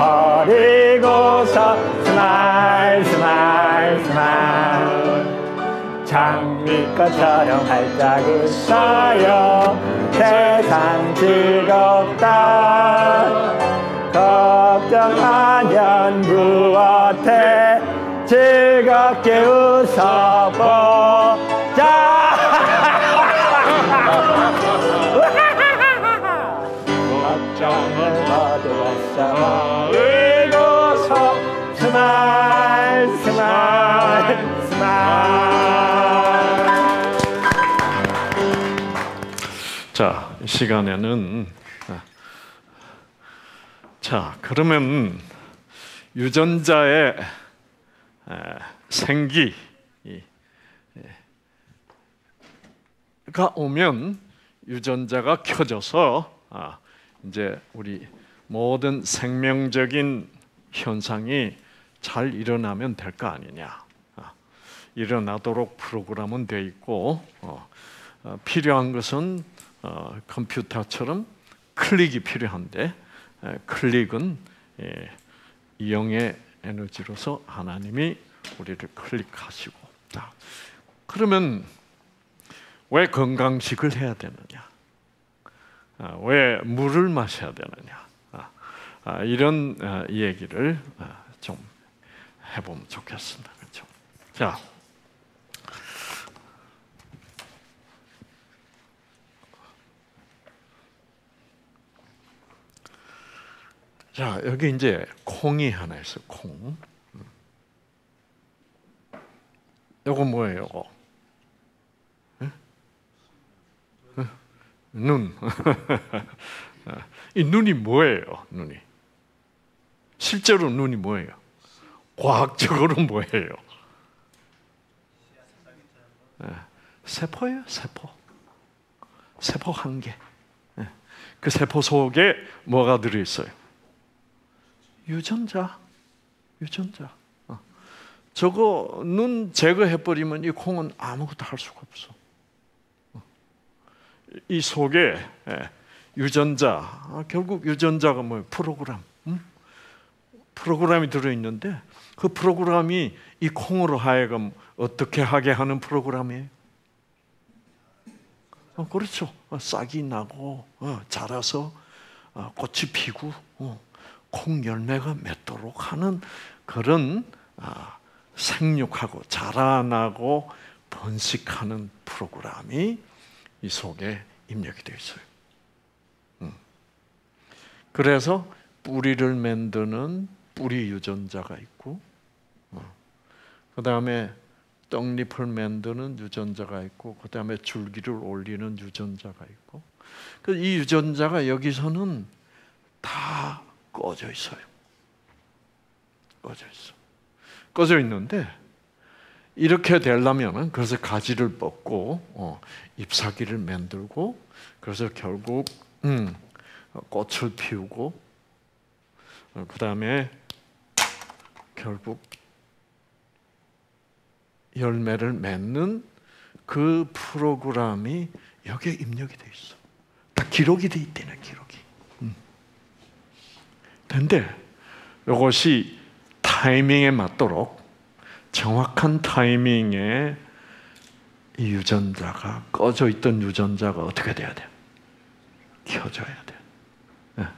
걱 장미꽃처럼 활짝 웃어요 세상 즐겁다. 걱정하면 무엇해? 즐겁게 웃어보자. 걱정을 모두 벗어 시간에는 아, 자, 그러면 유전자의 에, 생기 이, 에, 가 오면 유전자가 켜져서 아, 이제 우리 모든 생명적인 현상이 잘 일어나면 될 거 아니냐. 아, 일어나도록 프로그램은 돼 있고 어, 어, 필요한 것은 어, 컴퓨터처럼 클릭이 필요한데 에, 클릭은 예, 영의 에너지로서 하나님이 우리를 클릭하시고 자, 그러면 왜 건강식을 해야 되느냐? 아, 왜 물을 마셔야 되느냐? 아, 아, 이런 아, 얘기를 아, 좀 해보면 좋겠습니다. 그렇죠? 자, 자 여기 이제 콩이 하나 있어. 콩. 음. 요거 뭐예요? 요거? 예? 예? 눈. 이 눈이 뭐예요? 눈이. 실제로 눈이 뭐예요? 과학적으로 뭐예요? 예, 세포예요, 세포. 세포 한 개. 예, 그 세포 속에 뭐가 들어 있어요? 유전자. 유전자. 어. 저거 눈 제거해 버리면 이 콩은 아무것도 할 수가 없어. 어. 이 속에 예, 유전자 아, 결국 유전자가 뭐예요? 프로그램. 음? 프로그램이 들어 있는데 그 프로그램이 이 콩으로 하여금 어떻게 하게 하는 프로그램이에요? 어, 그렇죠. 어, 싹이 나고 어, 자라서 어, 꽃이 피고 어, 콩 열매가 맺도록 하는 그런 아, 생육하고 자라나고 번식하는 프로그램이 이 속에 입력이 되어 있어요. 음. 그래서 뿌리를 만드는 뿌리 유전자가 있고, 그 다음에 떡잎을 만드는 유전자가 있고, 그 다음에 줄기를 올리는 유전자가 있고, 그 이 유전자가 여기서는 다 꺼져 있어요. 꺼져 있어. 꺼져 있는데 이렇게 되려면은 그래서 가지를 뻗고 어, 잎사귀를 만들고 그래서 결국 음, 꽃을 피우고 어, 그 다음에 결국 열매를 맺는 그 프로그램이 여기에 입력이 돼 있어. 다 기록이 돼 있대네 기록이. 음. 근데 이것이 타이밍에 맞도록 정확한 타이밍에 이 유전자가 꺼져 있던 유전자가 어떻게 돼야 돼? 켜져야 돼. 예.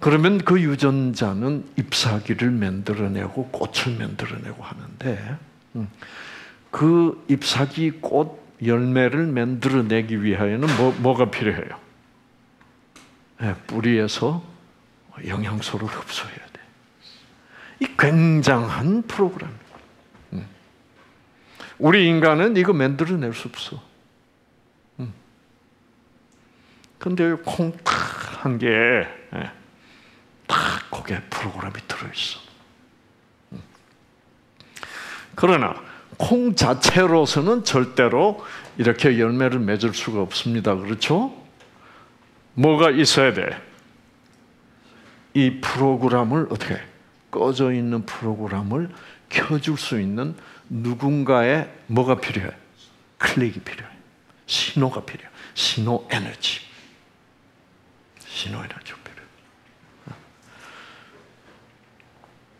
그러면 그 유전자는 잎사귀를 만들어내고 꽃을 만들어내고 하는데 음, 그 잎사귀 꽃 열매를 만들어내기 위하여는 뭐, 뭐가 필요해요? 예, 뿌리에서 영양소를 흡수해야 돼. 이 굉장한 프로그램. 음. 우리 인간은 이거 만들어낼 수 없어. 음. 근데 콩한 개에 예, 딱 거기에 프로그램이 들어있어. 음. 그러나 콩 자체로서는 절대로 이렇게 열매를 맺을 수가 없습니다. 그렇죠? 뭐가 있어야 돼? 이 프로그램을 어떻게 꺼져 있는 프로그램을 켜줄 수 있는 누군가의 뭐가 필요해? 클릭이 필요해. 신호가 필요해. 신호 에너지. 신호 에너지 필요해.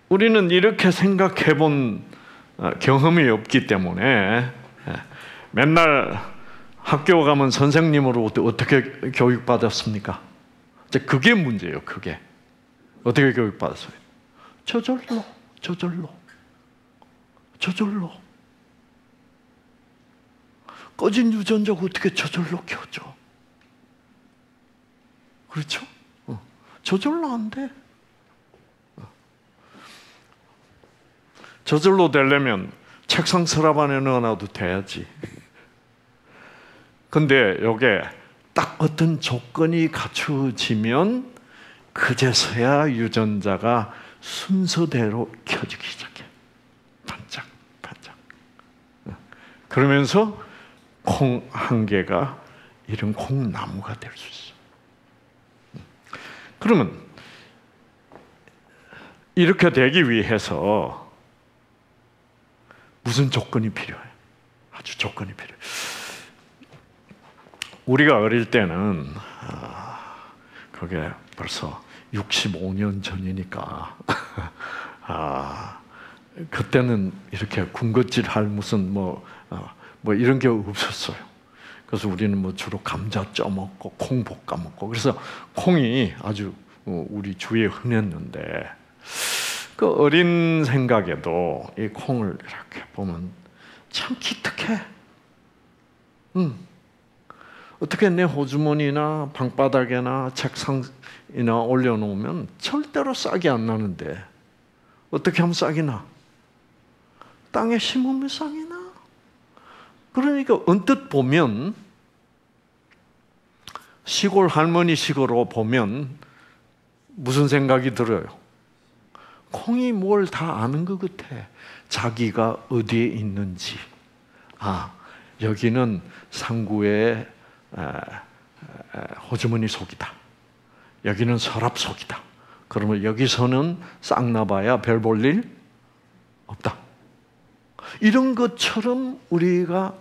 우리는 이렇게 생각해 본 어, 경험이 없기 때문에 예, 맨날 학교 가면 선생님으로 어떻게 교육받았습니까? 그게 문제예요, 그게. 어떻게 교육받았어요? 저절로, 저절로, 저절로. 꺼진 유전자가 어떻게 저절로 켜져? 그렇죠? 어. 저절로 안 돼. 어. 저절로 되려면 책상 서랍 안에 넣어놔도 돼야지. 근데 요게 딱 어떤 조건이 갖추어지면 그제서야 유전자가 순서대로 켜지기 시작해. 반짝, 반짝. 그러면서 콩 한 개가 이런 콩나무가 될 수 있어. 그러면 이렇게 되기 위해서 무슨 조건이 필요해? 아주 조건이 필요해. 우리가 어릴 때는 아, 그게 벌써 65년 전이니까 아, 그때는 이렇게 군것질 할 무슨 뭐, 어, 뭐 이런 게 없었어요. 그래서 우리는 뭐 주로 감자 쪄 먹고 콩 볶아 먹고 그래서 콩이 아주 어, 우리 주위에 흔했는데 그 어린 생각에도 이 콩을 이렇게 보면 참 기특해. 음. 어떻게 내 호주머니나 방바닥에나 책상 이나 올려놓으면 절대로 싹이 안 나는데 어떻게 하면 싹이 나? 땅에 심으면 싹이 나. 그러니까 언뜻 보면 시골 할머니식으로 보면 무슨 생각이 들어요? 콩이 뭘 다 아는 것 같아. 자기가 어디에 있는지. 아, 여기는 상구에 호주머니 속이다. 여기는 서랍 속이다. 그러면 여기서는 쌍나봐야 별 볼 일 없다. 이런 것처럼 우리가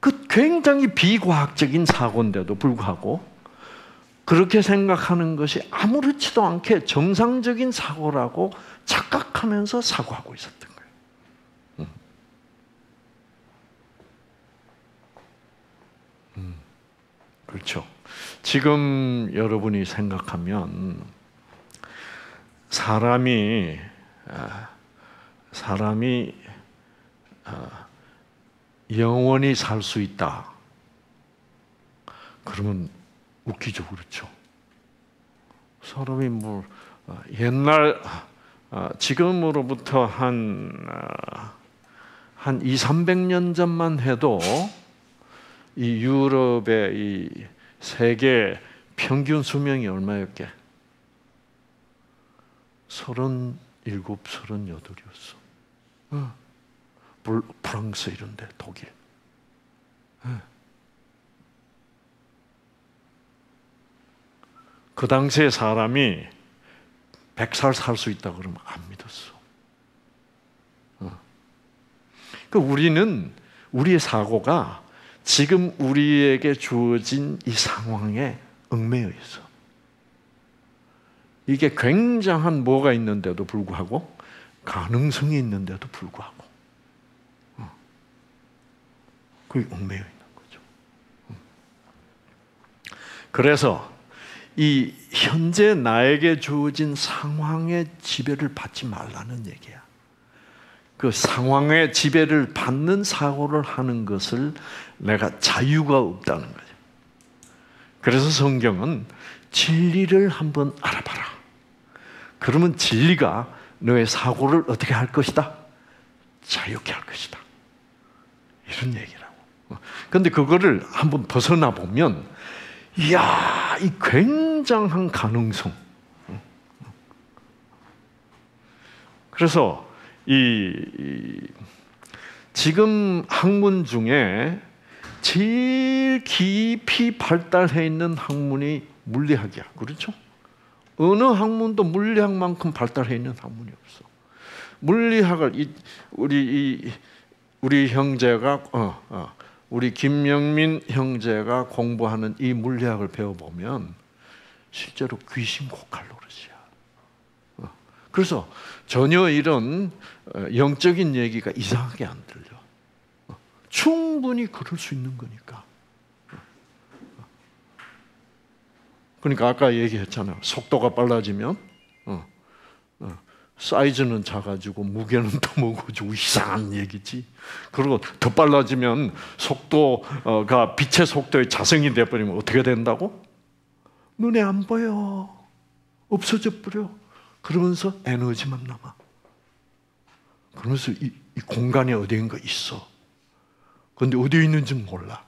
그 굉장히 비과학적인 사고인데도 불구하고 그렇게 생각하는 것이 아무렇지도 않게 정상적인 사고라고 착각하면서 사고하고 있었던 그렇죠. 지금 여러분이 생각하면 사람이 아, 사람이 아, 영원히 살 수 있다. 그러면 웃기죠, 그렇죠? 사람이 뭐 아, 옛날 지금으로부터 한한 2, 300년 전만 해도 이 유럽의 이 세계 평균 수명이 얼마였게? 서른일곱, 서른여덟이었어. 어. 프랑스 이런데 독일. 어. 그 당시에 사람이 100살 살 수 있다 그러면 안 믿었어. 어. 그 우리는 우리의 사고가 지금 우리에게 주어진 이 상황에 얽매여 있어. 이게 굉장한 뭐가 있는데도 불구하고 가능성이 있는데도 불구하고 어. 그게 얽매여 있는 거죠. 어. 그래서 이 현재 나에게 주어진 상황의 지배를 받지 말라는 얘기야. 그 상황의 지배를 받는 사고를 하는 것을 내가 자유가 없다는 거죠. 그래서 성경은 진리를 한번 알아봐라. 그러면 진리가 너의 사고를 어떻게 할 것이다? 자유케 할 것이다. 이런 얘기라고. 근데 그거를 한번 벗어나 보면, 이야, 이 굉장한 가능성. 그래서 이, 이 지금 학문 중에 제일 깊이 발달해 있는 학문이 물리학이야. 그렇죠? 어느 학문도 물리학만큼 발달해 있는 학문이 없어. 물리학을 이, 우리 이, 우리 형제가 어, 어, 우리 김영민 형제가 공부하는 이 물리학을 배워보면 실제로 귀신 고칼 노릇이야. 어. 그래서 전혀 이런 어, 영적인 얘기가 이상하게 안 들려. 어. 충분히 그럴 수 있는 거니까. 그러니까 아까 얘기했잖아요. 속도가 빨라지면 사이즈는 작아지고 무게는 더 무거워지고 이상한 얘기지. 그리고 더 빨라지면 속도가 빛의 속도의 자성이 돼버리면 어떻게 된다고? 눈에 안 보여. 없어져 버려. 그러면서 에너지만 남아. 그러면서 이, 이 공간에 어디인가 있어. 그런데 어디에 있는지 몰라.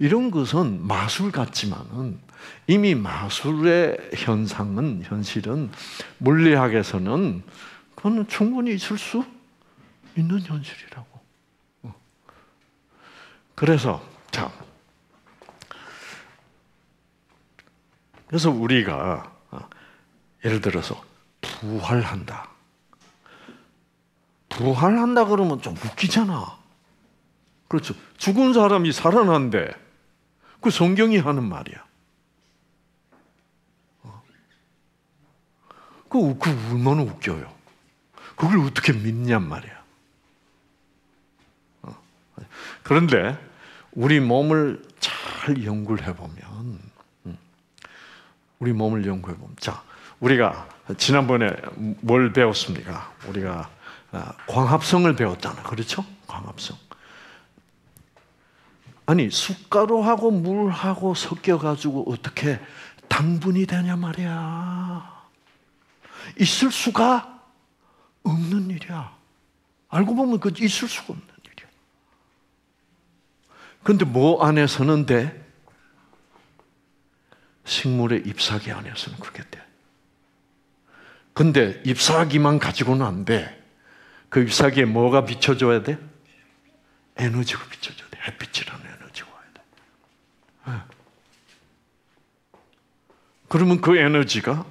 이런 것은 마술 같지만은 이미 마술의 현상은 현실은 물리학에서는 그거는 충분히 있을 수 있는 현실이라고. 어. 그래서 자 그래서 우리가 어, 예를 들어서 부활한다. 부활한다 그러면 좀 웃기잖아. 그렇죠. 죽은 사람이 살아난대. 그 성경이 하는 말이야. 어. 그, 그 얼마나 웃겨요. 그걸 어떻게 믿냔 말이야. 어. 그런데 우리 몸을 잘 연구를 해보면, 음, 우리 몸을 연구해 보면, 자, 우리가 지난번에 뭘 배웠습니까? 우리가 아, 광합성을 배웠잖아, 그렇죠? 광합성. 아니 숟가루하고 물하고 섞여 가지고 어떻게 당분이 되냐 말이야. 있을 수가 없는 일이야. 알고 보면 그 있을 수가 없는 일이야. 그런데 뭐 안에 서는 돼? 식물의 잎사귀 안에서는 그렇게 돼. 근데 잎사귀만 가지고는 안 돼. 그 잎사귀에 뭐가 비춰줘야 돼? 에너지가 비춰줘야 돼. 햇빛이라는 그러면 그 에너지가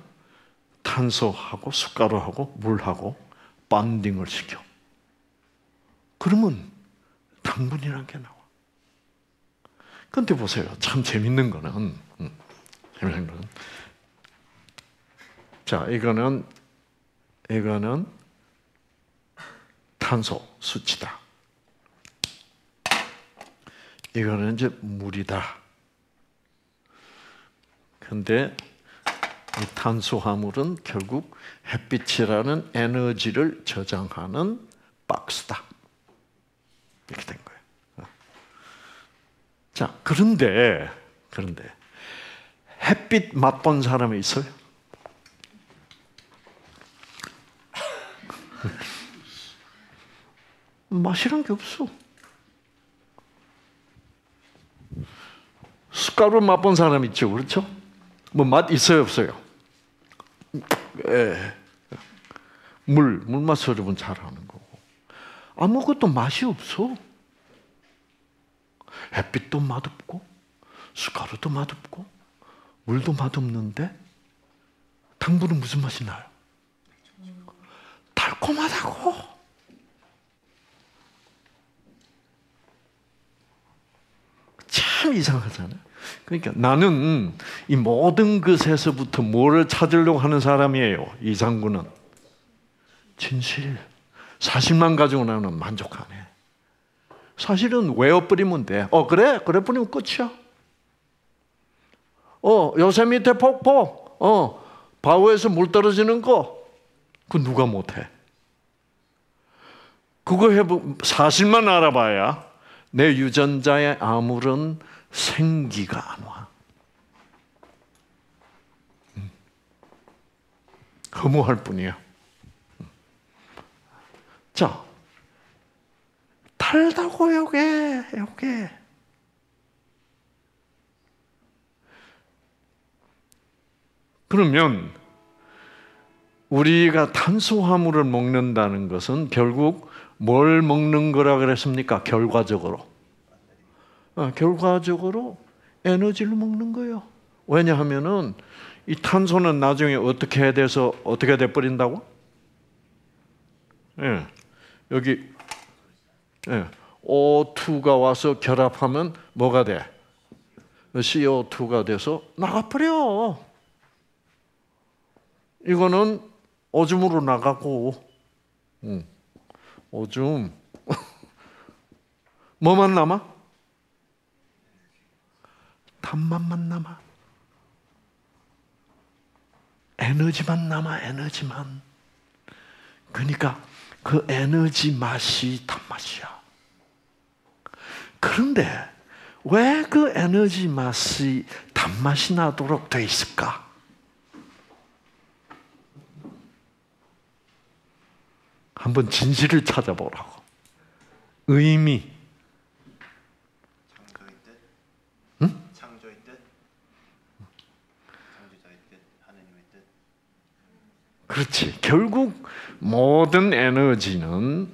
탄소하고 숟가루하고 물하고 반딩을 시켜. 그러면 당분이라는 게 나와. 근데 보세요. 참 재밌는 거는, 음, 재밌는 거는, 자, 이거는, 이거는 탄소 수치다. 이거는 이제 물이다. 근데 이 탄수화물은 결국 햇빛이라는 에너지를 저장하는 박스다. 이렇게 된 거예요. 자, 그런데, 그런데, 햇빛 맛본 사람이 있어요? 맛이란 게 없어. 숟가루 맛본 사람 있죠, 그렇죠? 뭐 맛 있어요, 없어요? 예. 물, 물맛 여러분 잘 아는 거고. 아무것도 맛이 없어. 햇빛도 맛없고, 숟가루도 맛없고, 물도 맛없는데, 당분은 무슨 맛이 나요? 달콤하다고. 참 이상하잖아요. 그러니까 나는 이 모든 것에서부터 뭐를 찾으려고 하는 사람이에요. 이상구는 진실, 사실만 가지고 나는 만족하네. 사실은 외워버리면 돼. 어 그래? 그래 버리면 끝이야. 어 요새 밑에 폭포, 어 바우에서 물 떨어지는 거, 그 누가 못해? 그거 해보 사실만 알아봐야 내 유전자에 아무런 생기가 안 와. 음. 허무할 뿐이야. 음. 자, 달다고 요게, 요게. 그러면 우리가 탄수화물을 먹는다는 것은 결국 뭘 먹는 거라 그랬습니까? 결과적으로. 어, 결과적으로 에너지를 먹는 거예요. 왜냐하면은 이 탄소는 나중에 어떻게 해 돼서 어떻게 돼 버린다고? 예. 여기 예. O2가 와서 결합하면 뭐가 돼? CO2가 돼서 나가 버려. 이거는 오줌으로 나가고, 음. 오줌. 뭐만 남아? 단맛만 남아. 에너지만 남아, 에너지만. 그러니까 그 에너지 맛이 단맛이야. 그런데 왜 그 에너지 맛이 단맛이 나도록 돼 있을까? 한번 진실을 찾아보라고. 의미. 창조의 뜻. 응? 창조의 뜻. 창조자의 뜻, 하느님의 뜻. 그렇지. 결국 모든 에너지는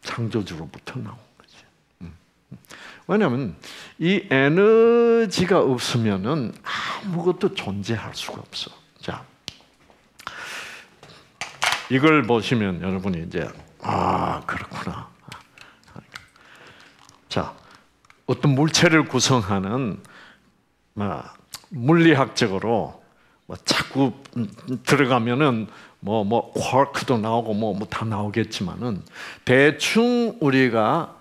창조주로부터 나온 거지. 음. 왜냐하면 이 에너지가 없으면은 아무것도 존재할 수가 없어. 자, 이걸 보시면 여러분이 이제 아 그렇구나. 자, 어떤 물체를 구성하는 뭐 물리학적으로 뭐 자꾸 들어가면은 뭐 뭐 쿼크도 나오고 뭐 뭐 다 나오겠지만은 대충 우리가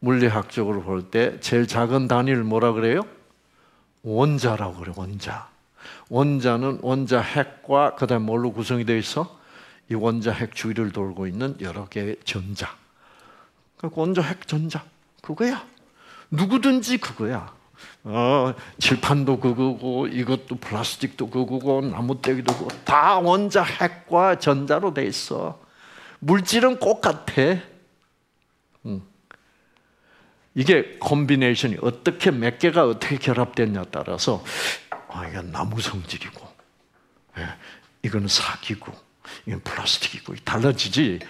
물리학적으로 볼 때 제일 작은 단위를 뭐라 그래요? 원자라고 그래 원자. 원자는 원자 핵과 그다음 뭘로 구성이 되어 있어? 이 원자 핵 주위를 돌고 있는 여러 개의 전자. 그 원자 핵 전자 그거야. 누구든지 그거야. 어, 칠판도 그거고 이것도 플라스틱도 그거고 나무떼기도 그거 다 원자 핵과 전자로 돼 있어. 물질은 똑같아. 음. 이게 콤비네이션이 어떻게 몇 개가 어떻게 결합됐냐 따라서 아 이건 나무 성질이고, 예, 이거는 사기고, 이건 플라스틱이고 달라지지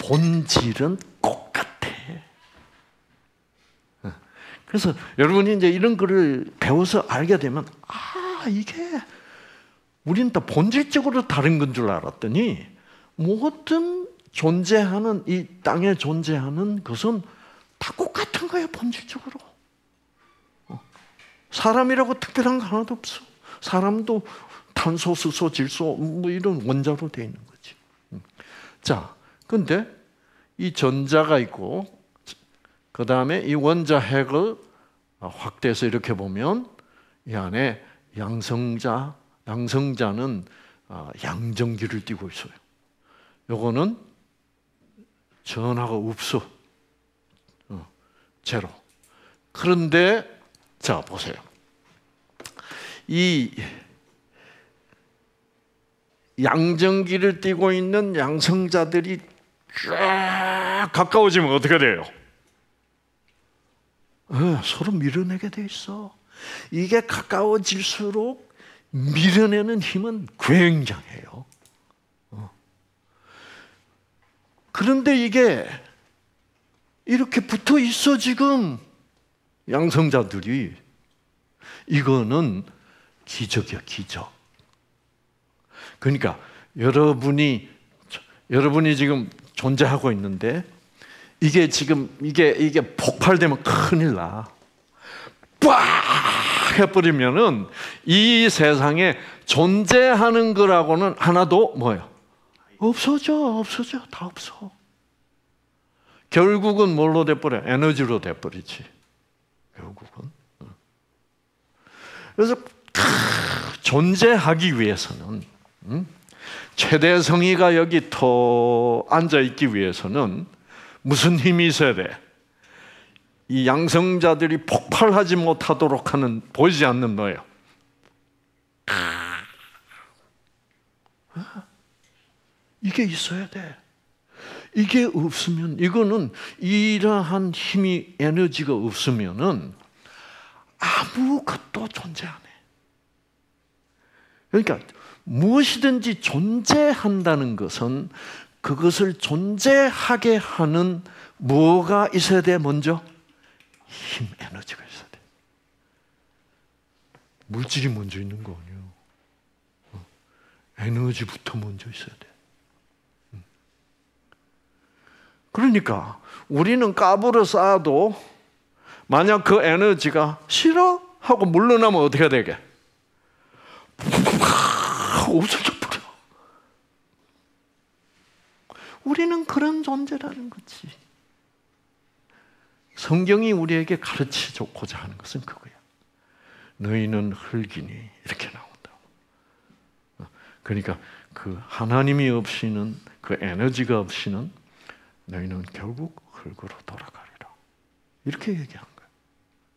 본질은 똑같아. 그래서 여러분이 이제 이런 거를 배워서 알게 되면 아 이게 우리는 다 본질적으로 다른 건 줄 알았더니 모든 존재하는 이 땅에 존재하는 것은 다 똑같은 거예요 본질적으로. 어. 사람이라고 특별한 거 하나도 없어. 사람도 탄소, 수소, 질소 뭐 이런 원자로 되어 있는 거지. 음. 자, 근데 이 전자가 있고 그 다음에 이 원자 핵을 확대해서 이렇게 보면 이 안에 양성자, 양성자는 아, 양전기를 띠고 있어요. 요거는 전하가 없어. 어, 제로. 그런데 자 보세요. 이 양전기를 띠고 있는 양성자들이 쫙 가까워지면 어떻게 돼요? 어, 서로 밀어내게 돼 있어. 이게 가까워질수록 밀어내는 힘은 굉장해요. 어. 그런데 이게 이렇게 붙어 있어 지금 양성자들이 이거는 기적이야 기적. 그러니까 여러분이 여러분이 지금 존재하고 있는데 이게 지금 이게 이게 폭발되면 큰일 나. 빡 해버리면은 이 세상에 존재하는 거라고는 하나도 뭐요? 없어져, 없어져, 다 없어. 결국은 뭘로 돼버려? 에너지로 돼버리지. 결국은. 그래서 존재하기 위해서는 최대 성의가 여기 더 앉아 있기 위해서는 무슨 힘이 있어야 돼? 이 양성자들이 폭발하지 못하도록 하는 보이지 않는 너예요. 이게 있어야 돼. 이게 없으면 이거는 이러한 힘이 에너지가 없으면은 아무것도 존재 안 해. 그러니까 무엇이든지 존재한다는 것은 그것을 존재하게 하는 뭐가 있어야 돼 먼저? 힘, 에너지가 있어야 돼. 물질이 먼저 있는 거 아니에요. 어. 에너지부터 먼저 있어야 돼. 음. 그러니까 우리는 까불어 쌓아도 만약 그 에너지가 싫어 하고 물러나면 어떻게 되게? 없어져 버려. 우리는 그런 존재라는 거지. 성경이 우리에게 가르치고자 하는 것은 그거야. 너희는 흙이니 이렇게 나온다. 그러니까 그 하나님이 없이는 그 에너지가 없이는 너희는 결국 흙으로 돌아가리라. 이렇게 얘기한 거야.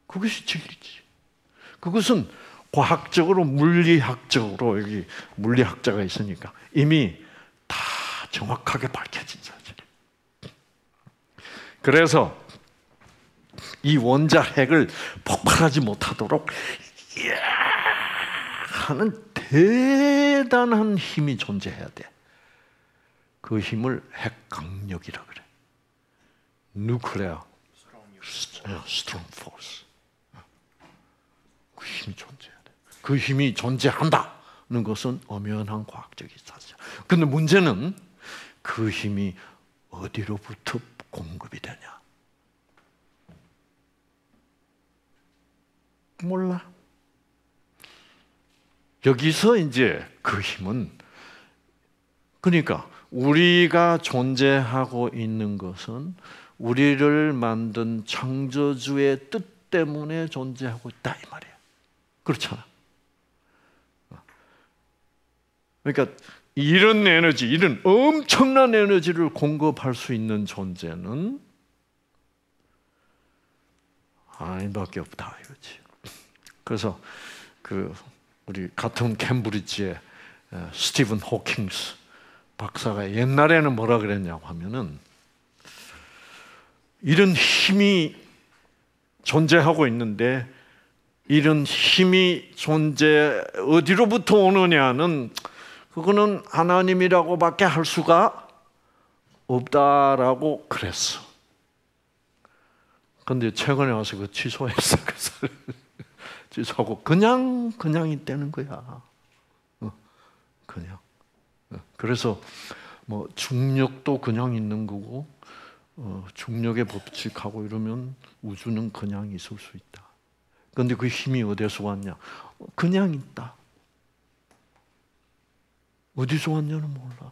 그것이 진리지. 그것은 과학적으로 물리학적으로 여기 물리학자가 있으니까 이미 다 정확하게 밝혀진 사실이에요. 그래서 이 원자 핵을 폭발하지 못하도록 하는 대단한 힘이 존재해야 돼. 그 힘을 핵 강력이라 그래. 누클레어 strong force. 그 힘이 존재해야 돼. 그 힘이 존재한다는 것은 엄연한 과학적인 사실. 근데 문제는 그 힘이 어디로부터 공급이 되냐? 몰라. 여기서 이제 그 힘은 그러니까 우리가 존재하고 있는 것은 우리를 만든 창조주의 뜻 때문에 존재하고 있다 이 말이야. 그렇잖아. 그러니까 이런 에너지, 이런 엄청난 에너지를 공급할 수 있는 존재는 하나님밖에 없다 이거지. 그래서 그 우리 같은 캠브리지의 스티븐 호킹스 박사가 옛날에는 뭐라 그랬냐고 하면은 이런 힘이 존재하고 있는데 이런 힘이 존재 어디로부터 오느냐는 그거는 하나님이라고밖에 할 수가 없다라고 그랬어. 근데 최근에 와서 그 취소했어. 그래서 취소하고 그냥 그냥 있다는 거야. 어, 그냥. 어, 그래서 뭐 중력도 그냥 있는 거고 어, 중력의 법칙하고 이러면 우주는 그냥 있을 수 있다. 그런데 그 힘이 어디서 왔냐? 그냥 있다. 어디서 왔냐는 몰라.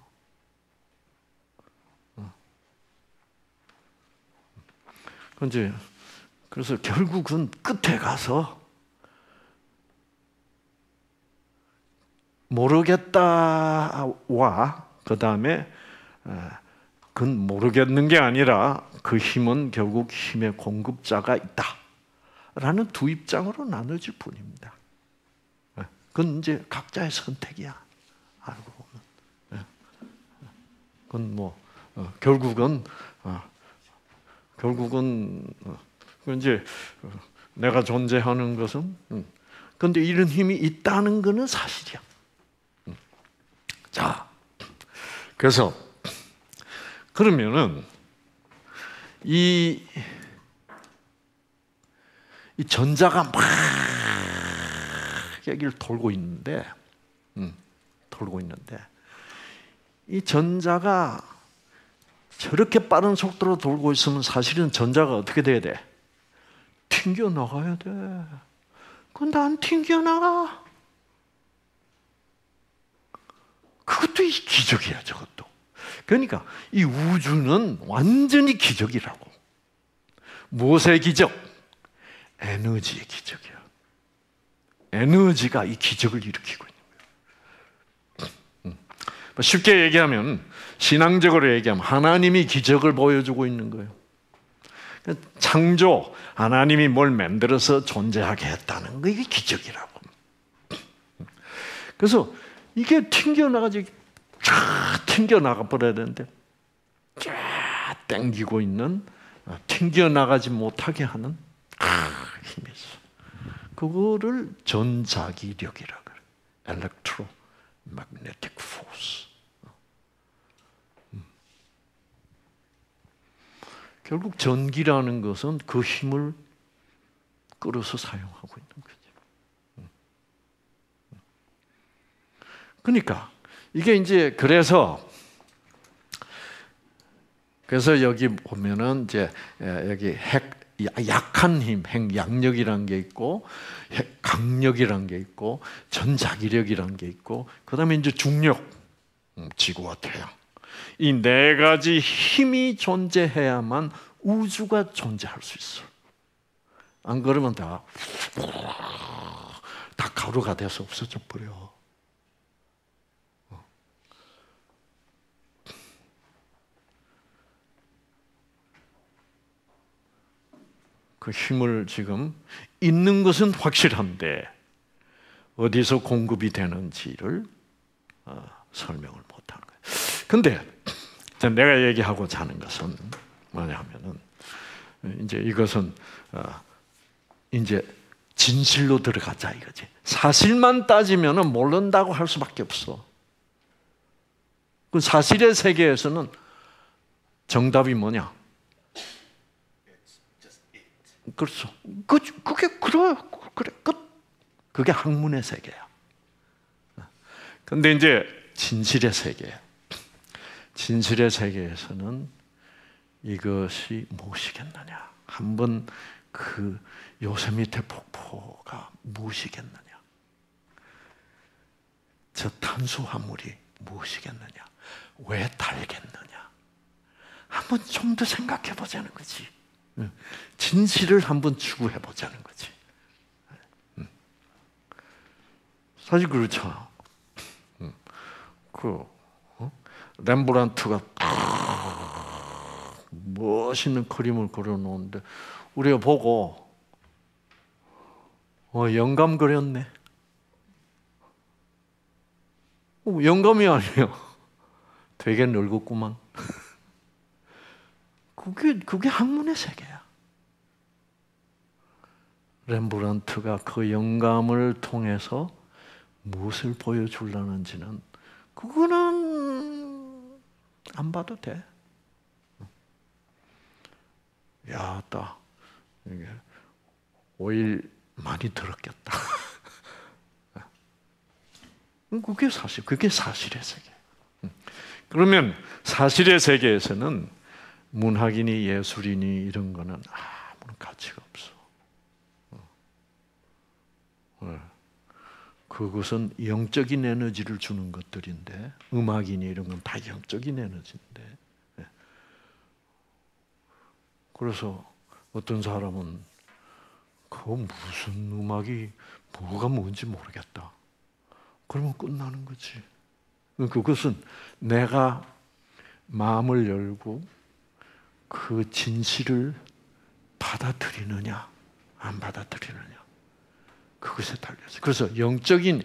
그런데 그래서 결국은 끝에 가서 모르겠다와 그 다음에 그건 모르겠는 게 아니라 그 힘은 결국 힘의 공급자가 있다라는 두 입장으로 나눠질 뿐입니다. 그건 이제 각자의 선택이야. 알고. 그건 뭐 어, 결국은 어, 결국은 어, 이제 내가 존재하는 것은 그런데 이런 힘이 있다는 것은 사실이야. 자, 그래서 그러면은 이, 이 전자가 막 여기를 돌고 있는데, 음, 돌고 있는데, 이 전자가 저렇게 빠른 속도로 돌고 있으면 사실은 전자가 어떻게 돼야 돼? 튕겨 나가야 돼. 근데 안 튕겨 나가. 그것도 이 기적이야, 저것도. 그러니까 이 우주는 완전히 기적이라고. 무엇의 기적? 에너지의 기적이야. 에너지가 이 기적을 일으키고 쉽게 얘기하면 신앙적으로 얘기하면 하나님이 기적을 보여주고 있는 거예요. 창조 하나님이 뭘 만들어서 존재하게 했다는 거 이게 기적이라고. 그래서 이게 튕겨 나가지 쫙 튕겨 나가 버려야 되는데 쫙 땡기고 있는 튕겨 나가지 못하게 하는 아, 힘이 있어. 그거를 전자기력이라 그래. electromagnetic force. 결국 전기라는 것은 그 힘을 끌어서 사용하고 있는 거죠. 그러니까 이게 이제 그래서 그래서 여기 보면은 이제 여기 핵 약한 힘, 핵양력이란 게 있고 강력이란 게 있고 전자기력이란 게 있고 그다음에 이제 중력, 음, 지구와 태양 이 네 가지 힘이 존재해야만 우주가 존재할 수 있어. 안 그러면 다, 다 가루가 돼서 없어져 버려. 그 힘을 지금 있는 것은 확실한데 어디서 공급이 되는지를 어, 설명을 못하는 거예요. 근데 내가 얘기하고자 하는 것은 뭐냐면은 이제 이것은 어, 이제 진실로 들어가자 이거지. 사실만 따지면은 모른다고 할 수밖에 없어. 그 사실의 세계에서는 정답이 뭐냐? 그렇죠. 그, 그게 그래, 그래, 끝. 그게 학문의 세계야. 근데 이제 진실의 세계. 진실의 세계에서는 이것이 무엇이겠느냐. 한번 그 요세미테 폭포가 무엇이겠느냐. 저 탄수화물이 무엇이겠느냐. 왜 달겠느냐. 한번 좀 더 생각해 보자는 거지. 진실을 한번 추구해 보자는 거지. 사실 그렇잖아. 그 어? 렘브란트가 멋있는 그림을 그려놓는데 우리가 보고 어, 영감 그렸네. 어, 영감이 아니에요. 되게 늙었구만. 그게 그게 학문의 세계야. 렘브란트가 그 영감을 통해서 무엇을 보여주려는지는 그거는 안 봐도 돼. 야, 딱 이게 오일 많이 들었겠다. 그게 사실, 그게 사실의 세계. 그러면 사실의 세계에서는 문학이니 예술이니 이런 거는 아무런 가치가 없어. 네. 그것은 영적인 에너지를 주는 것들인데 음악이니 이런 건 다 영적인 에너지인데 네. 그래서 어떤 사람은 그 무슨 음악이 뭐가 뭔지 모르겠다. 그러면 끝나는 거지. 그것은 내가 마음을 열고 그 진실을 받아들이느냐, 안 받아들이느냐. 그것에 달려서. 그래서 영적인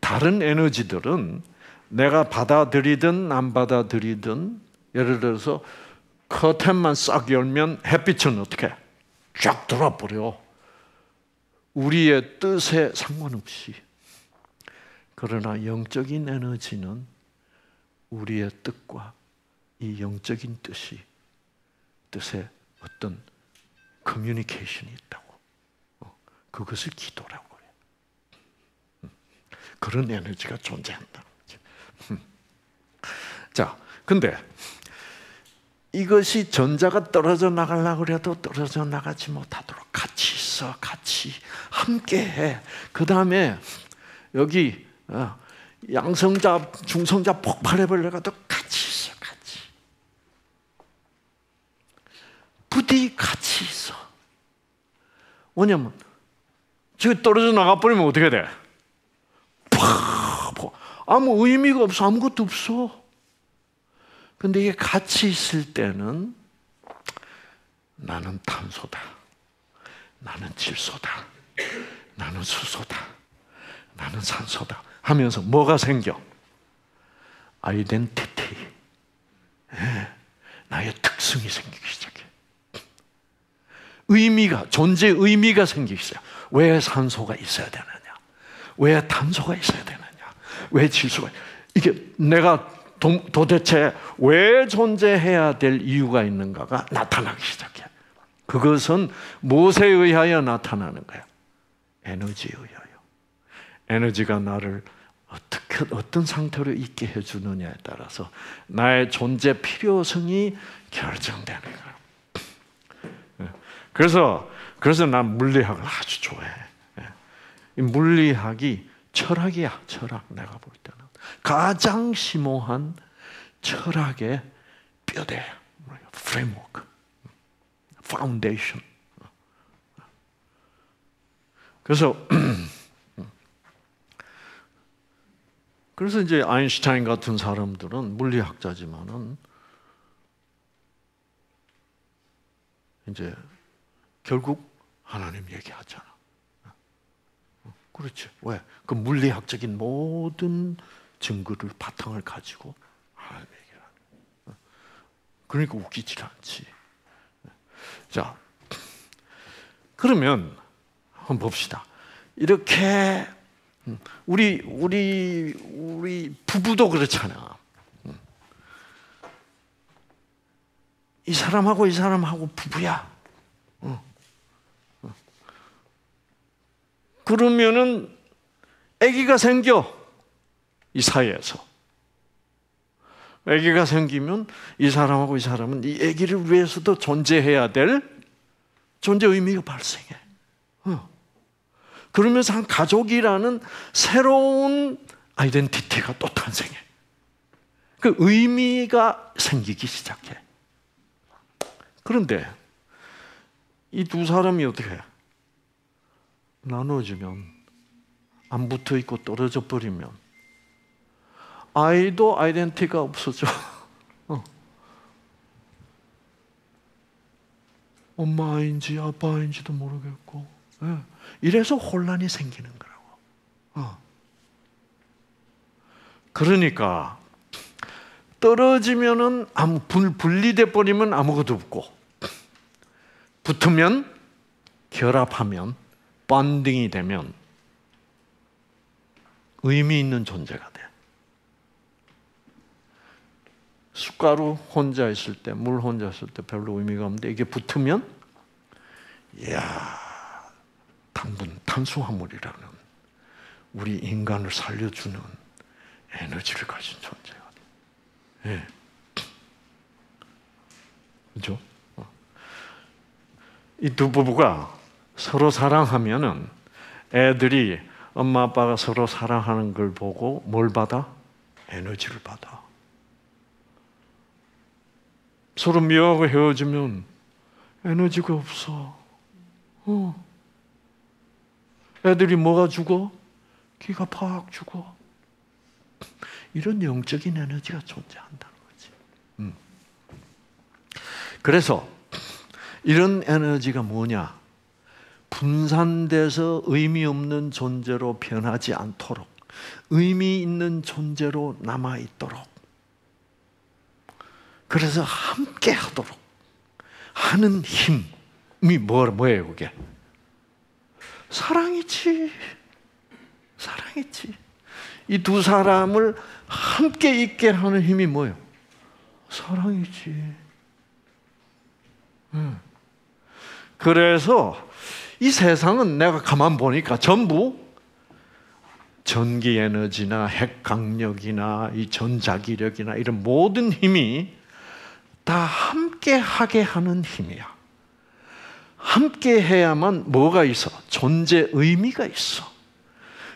다른 에너지들은 내가 받아들이든 안 받아들이든 예를 들어서 커튼만 싹 열면 햇빛은 어떻게 쫙 돌아버려. 우리의 뜻에 상관없이. 그러나 영적인 에너지는 우리의 뜻과 이 영적인 뜻이 뜻에 어떤 커뮤니케이션이 있다고. 어, 그것을 기도라고 그런 에너지가 존재한다. 음. 자, 근데 이것이 전자가 떨어져 나가려고 해도 떨어져 나가지 못하도록 같이 있어, 같이 함께 해. 그 다음에 여기 어, 양성자, 중성자 폭발해버려 가도 같이 있어, 같이. 부디 같이 있어. 왜냐면, 저기 떨어져 나가버리면 어떻게 돼? 팍! 아무 의미가 없어. 아무것도 없어. 근데 이게 같이 있을 때는 나는 탄소다. 나는 질소다. 나는 수소다. 나는 산소다. 하면서 뭐가 생겨? 아이덴티티. 네. 나의 특성이 생기기 시작해. 의미가, 존재 의미가 생기기 시작. 왜 산소가 있어야 되느냐? 왜 탄소가 있어야 되느냐? 왜 질소가? 이게 내가 도, 도대체 왜 존재해야 될 이유가 있는가가 나타나기 시작해. 그것은 무엇에 의하여 나타나는 거야? 에너지에 의하여. 에너지가 나를 어떻게 어떤 상태로 있게 해주느냐에 따라서 나의 존재 필요성이 결정되는 거야. 예. 그래서 그래서 난 물리학을 아주 좋아해. 물리학이 철학이야, 철학 내가 볼 때는 가장 심오한 철학의 뼈대, framework, foundation. 그래서 그래서 이제 아인슈타인 같은 사람들은 물리학자지만은 이제 결국 하나님 얘기하잖아. 그렇지. 왜? 그 물리학적인 모든 증거를 바탕을 가지고 하나님 얘기하는. 그러니까 웃기질 않지. 자, 그러면 한번 봅시다. 이렇게 우리 우리 우리 부부도 그렇잖아. 이 사람하고 이 사람하고 부부야. 그러면은 아기가 생겨 이 사이에서 아기가 생기면 이 사람하고 이 사람은 이 아기를 위해서도 존재해야 될 존재 의미가 발생해. 그러면서 한 가족이라는 새로운 아이덴티티가 또 탄생해. 그 의미가 생기기 시작해. 그런데 이 두 사람이 어떻게 해? 나눠지면 안 붙어 있고 떨어져 버리면 아이도 아이덴티가 없어져. 어. 엄마인지 아빠인지도 모르겠고. 네. 이래서 혼란이 생기는 거라고. 어. 그러니까 떨어지면은 아무 분리돼 버리면 아무것도 없고 붙으면 결합하면 번딩이 되면 의미 있는 존재가 돼. 숟가루 혼자 있을 때, 물 혼자 있을 때 별로 의미가 없는데 이게 붙으면, 이야, 당분 탄수화물이라는 우리 인간을 살려주는 에너지를 가진 존재가 돼. 예. 그죠? 어. 이두 부부가 서로 사랑하면은 애들이 엄마 아빠가 서로 사랑하는 걸 보고 뭘 받아? 에너지를 받아. 서로 미워하고 헤어지면 에너지가 없어. 어. 애들이 뭐가 죽어? 기가 팍 죽어. 이런 영적인 에너지가 존재한다는 거지. 음. 그래서 이런 에너지가 뭐냐? 분산돼서 의미 없는 존재로 변하지 않도록 의미 있는 존재로 남아 있도록 그래서 함께 하도록 하는 힘이 뭐예요, 그게? 사랑이지. 사랑이지. 이 두 사람을 함께 있게 하는 힘이 뭐예요? 사랑이지. 그래서 이 세상은 내가 가만 보니까 전부 전기 에너지나 핵 강력이나 이 전자기력이나 이런 모든 힘이 다 함께 하게 하는 힘이야. 함께 해야만 뭐가 있어? 존재 의미가 있어.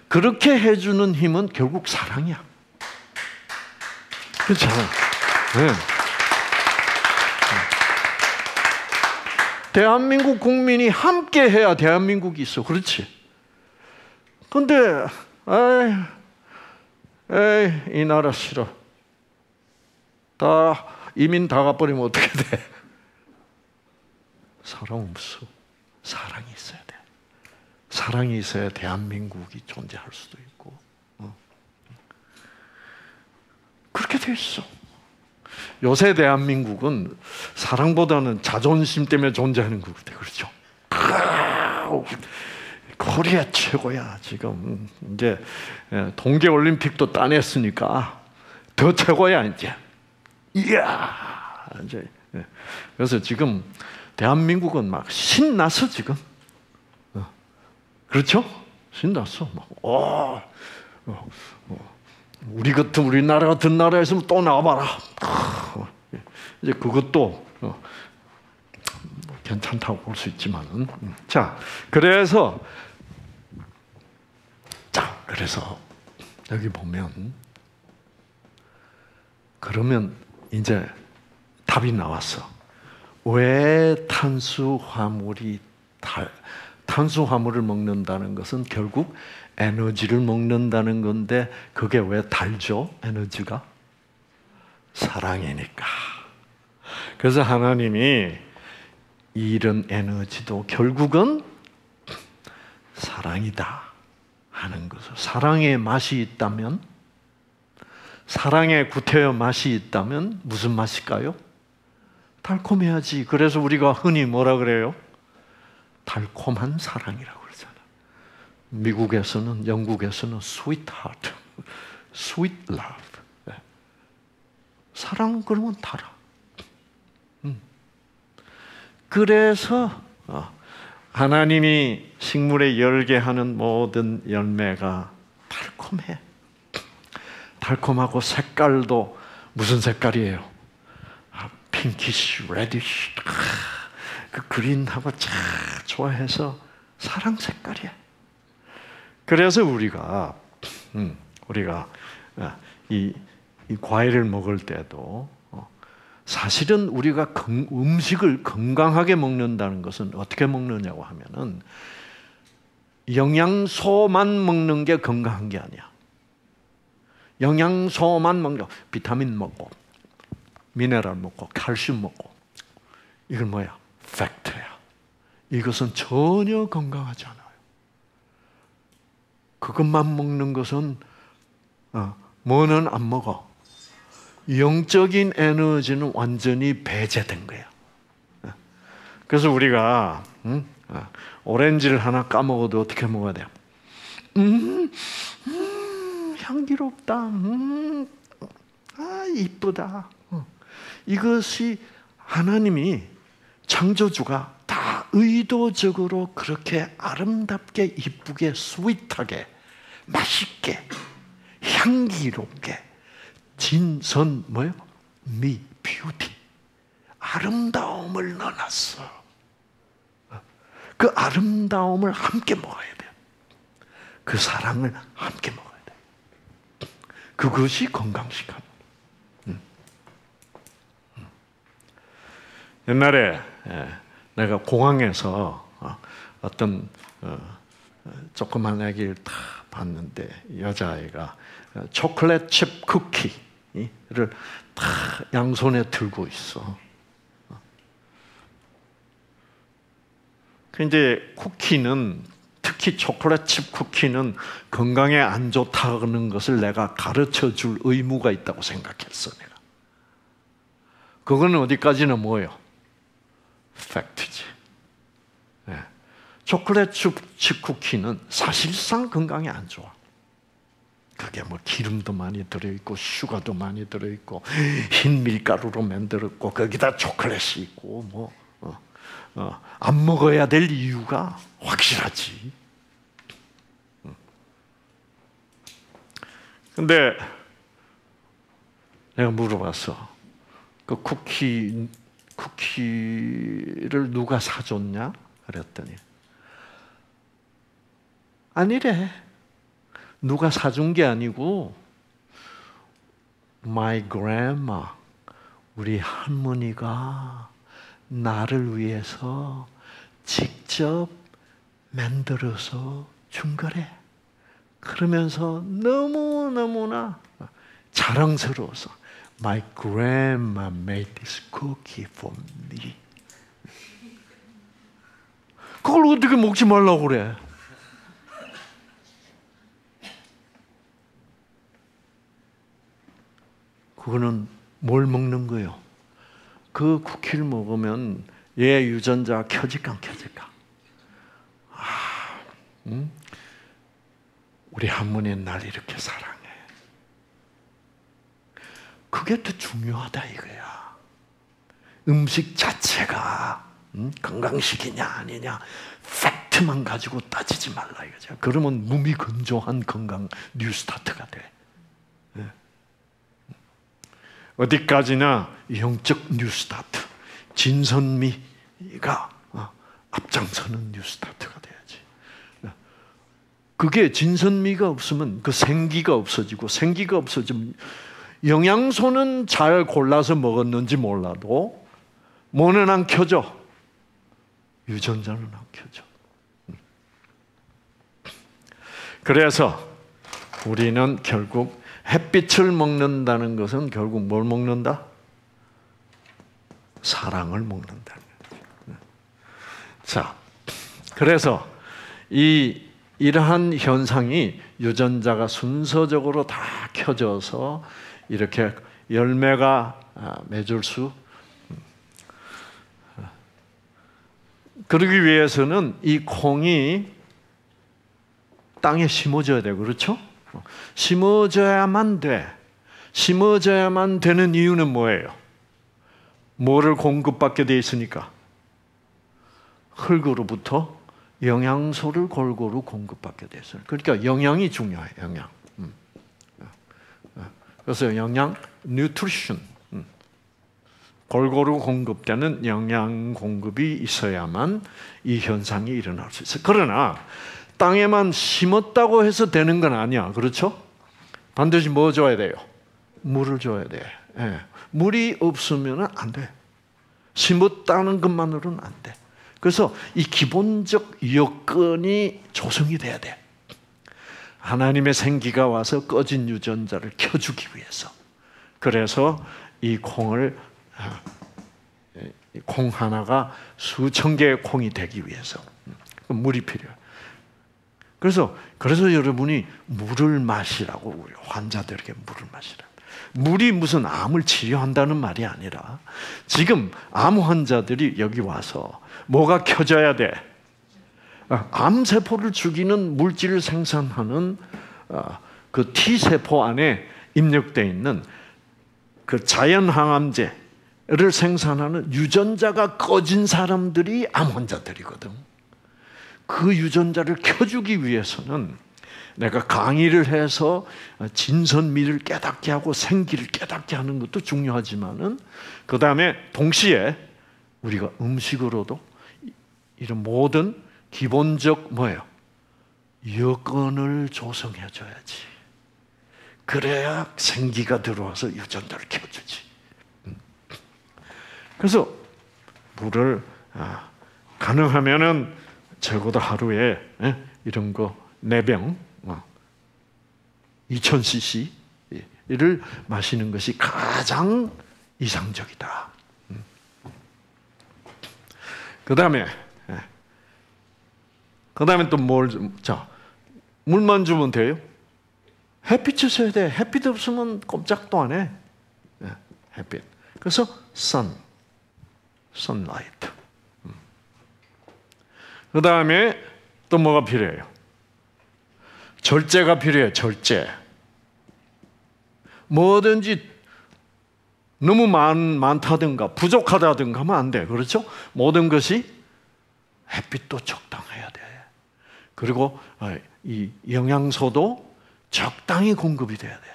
그렇게 해주는 힘은 결국 사랑이야. 그렇잖아. 네. 대한민국 국민이 함께 해야 대한민국이 있어. 그렇지? 근데, 에이, 에이, 이 나라 싫어. 다, 이민 다 가버리면 어떻게 돼? 사랑 없어. 사랑이 있어야 돼. 사랑이 있어야 대한민국이 존재할 수도 있고. 어. 그렇게 돼 있어. 요새 대한민국은 사랑보다는 자존심 때문에 존재하는 것 같아요. 그렇죠? 코리아 최고야. 지금 이제 동계 올림픽도 따냈으니까 더 최고야 이제. 이야 이제 예. 그래서 지금 대한민국은 막 신났어 지금. 어. 그렇죠? 신났어 막. 어, 어, 어. 우리 같은 우리나라 같은 나라에서 또 나와봐라. 어. 이제 그것도 어, 뭐 괜찮다고 볼 수 있지만은 음. 자 그래서 자 그래서 여기 보면 그러면 이제 답이 나왔어. 왜 탄수화물이 달, 탄수화물을 먹는다는 것은 결국 에너지를 먹는다는 건데 그게 왜 달죠? 에너지가 사랑이니까. 그래서 하나님이 이런 에너지도 결국은 사랑이다 하는 것을 사랑의 맛이 있다면 사랑의 구태여 맛이 있다면 무슨 맛일까요? 달콤해야지. 그래서 우리가 흔히 뭐라 그래요? 달콤한 사랑이라고 그러잖아. 미국에서는 영국에서는 sweet heart, sweet love. 네. 사랑 그러면 달아. 음. 그래서 어, 하나님이 식물에 열게 하는 모든 열매가 달콤해. 달콤하고 색깔도 무슨 색깔이에요? 아, pinkish, reddish, 아, 그 green하고 참 좋아해서 사랑 색깔이야. 그래서 우리가 음, 우리가 아, 이, 이, 과일을 먹을 때도 어, 사실은 우리가 건, 음식을 건강하게 먹는다는 것은 어떻게 먹느냐고 하면은 영양소만 먹는 게 건강한 게 아니야. 영양소만 먹고 비타민 먹고 미네랄 먹고 칼슘 먹고 이건 뭐야? 팩트야. 이것은 전혀 건강하지 않아요. 그것만 먹는 것은 어, 뭐는 안 먹어. 영적인 에너지는 완전히 배제된. 어. 그래서 우리가 음? 어, 오렌지를 하나 까먹어도 어떻게 먹어야 돼요? 음, 음, 향기롭다. 음, 아, 이쁘다. 어. 이것이 하나님이 창조주가 다 의도적으로 그렇게 아름답게 이쁘게 스윗하게 맛있게 향기롭게 진선 뭐요? 미 뷰티 아름다움을 넣어놨어. 그 아름다움을 함께 먹어야 돼. 그 사랑을 함께 먹어야 돼. 그것이 건강식한. 음. 음. 옛날에 예, 내가 공항에서 어, 어떤 어, 조그만 아기를 다 봤는데 여자아이가 초콜릿 칩 쿠키를 다 양손에 들고 있어. 근데 쿠키는 특히 초콜릿 칩 쿠키는 건강에 안 좋다는 것을 내가 가르쳐 줄 의무가 있다고 생각했어 내가. 그거는 어디까지나 뭐예요? 팩트지. 네. 초콜릿 칩 쿠키는 사실상 건강에 안 좋아. 그게 뭐 기름도 많이 들어있고 슈가도 많이 들어있고 흰 밀가루로 만들었고 거기다 초콜릿이 있고 뭐 어, 어, 안 먹어야 될 이유가 확실하지. 근데 내가 물어봤어. 그 쿠키 쿠키를 누가 사줬냐? 그랬더니 아니래. 누가 사준 게 아니고 my grandma 우리 할머니가 나를 위해서 직접 만들어서 준 거래. 그러면서 너무너무나 자랑스러워서 My grandma made this cookie for me. 그걸 어떻게 먹지 말라고 그래? 그거는 뭘 먹는 거요? 그 쿠키를 먹으면 얘 유전자 켜질까 안 켜질까? 아, 음? 우리 할머니는 날 이렇게 사랑해. 그게 더 중요하다 이거야. 음식 자체가 음, 건강식이냐 아니냐 팩트만 가지고 따지지 말라 이거죠. 그러면 무미건조한 건강 뉴스타트가 돼. 예. 어디까지나 영적 뉴스타트. 진선미가 어, 앞장서는 뉴스타트가 돼야지. 예. 그게 진선미가 없으면 그 생기가 없어지고 생기가 없어지면 영양소는 잘 골라서 먹었는지 몰라도 뭐는 안 켜져. 유전자는 안 켜져. 그래서 우리는 결국 햇빛을 먹는다는 것은 결국 뭘 먹는다? 사랑을 먹는다는 거죠. 자, 그래서 이 이러한 현상이 유전자가 순서적으로 다 켜져서 이렇게 열매가 아, 맺을 수 그러기 위해서는 이 콩이 땅에 심어져야 돼요. 그렇죠? 심어져야만 돼. 심어져야만 되는 이유는 뭐예요? 뭐를 공급받게 돼 있으니까? 흙으로부터 영양소를 골고루 공급받게 돼 있어요. 그러니까 영양이 중요해, 영양. 음. 그래서 영양, nutrition. 음. 골고루 공급되는 영양 공급이 있어야만 이 현상이 일어날 수 있어요. 그러나 땅에만 심었다고 해서 되는 건 아니야. 그렇죠? 반드시 뭐 줘야 돼요? 물을 줘야 돼. 예. 물이 없으면 안 돼. 심었다는 것만으로는 안 돼. 그래서 이 기본적 여건이 조성이 돼야 돼. 하나님의 생기가 와서 꺼진 유전자를 켜주기 위해서. 그래서 이 콩을 아, 콩 하나가 수천 개의 콩이 되기 위해서 물이 필요해. 그래서 그래서 여러분이 물을 마시라고 환자들에게 물을 마시라. 물이 무슨 암을 치료한다는 말이 아니라 지금 암 환자들이 여기 와서 뭐가 켜져야 돼? 아, 암 세포를 죽이는 물질을 생산하는 아, 그 T 세포 안에 입력돼 있는 그 자연 항암제를 생산하는 유전자가 꺼진 사람들이 암 환자들이거든. 그 유전자를 켜주기 위해서는 내가 강의를 해서 진선미를 깨닫게 하고 생기를 깨닫게 하는 것도 중요하지만은 그 다음에 동시에 우리가 음식으로도 이런 모든 기본적 뭐예요? 여건을 조성해 줘야지. 그래야 생기가 들어와서 유전자를 켜주지. 음. 그래서 물을 아, 가능하면은 적어도 하루에 예, 이런 거 4병 2000cc를 마시는 것이 가장 이상적이다. 음. 그 다음에, 예. 그 다음에 또 뭘, 자, 물만 주면 돼요? 햇빛을 써야 돼. 햇빛 없으면 꼼짝도 안 해. 예, 햇빛. 그래서 sun, sunlight. 음. 그 다음에 또 뭐가 필요해요? 절제가 필요해요. 절제. 뭐든지 너무 많, 많다든가 부족하다든가 하면 안 돼. 그렇죠? 모든 것이 햇빛도 적당해야 돼. 그리고 어, 이 영양소도 적당히 공급이 돼야 돼.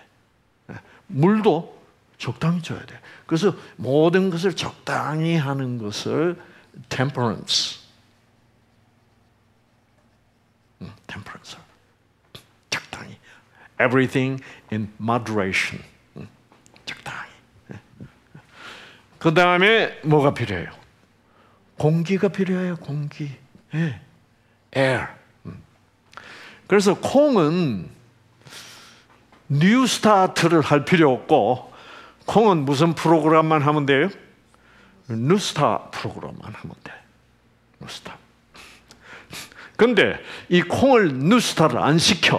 예, 물도 적당히 줘야 돼. 그래서 모든 것을 적당히 하는 것을 temperance. 음, temperance. 적당히. Everything in moderation. 음, 적당히. 그 다음에 뭐가 필요해요? 공기가 필요해요. 공기. 예. air. 음. 그래서 콩은 NEWSTART를 할 필요 없고 콩은 무슨 프로그램만 하면 돼요? NEWSTA 프로그램만 하면 돼. 뉴스타. 근데 이 콩을 뉴스타를 안 시켜.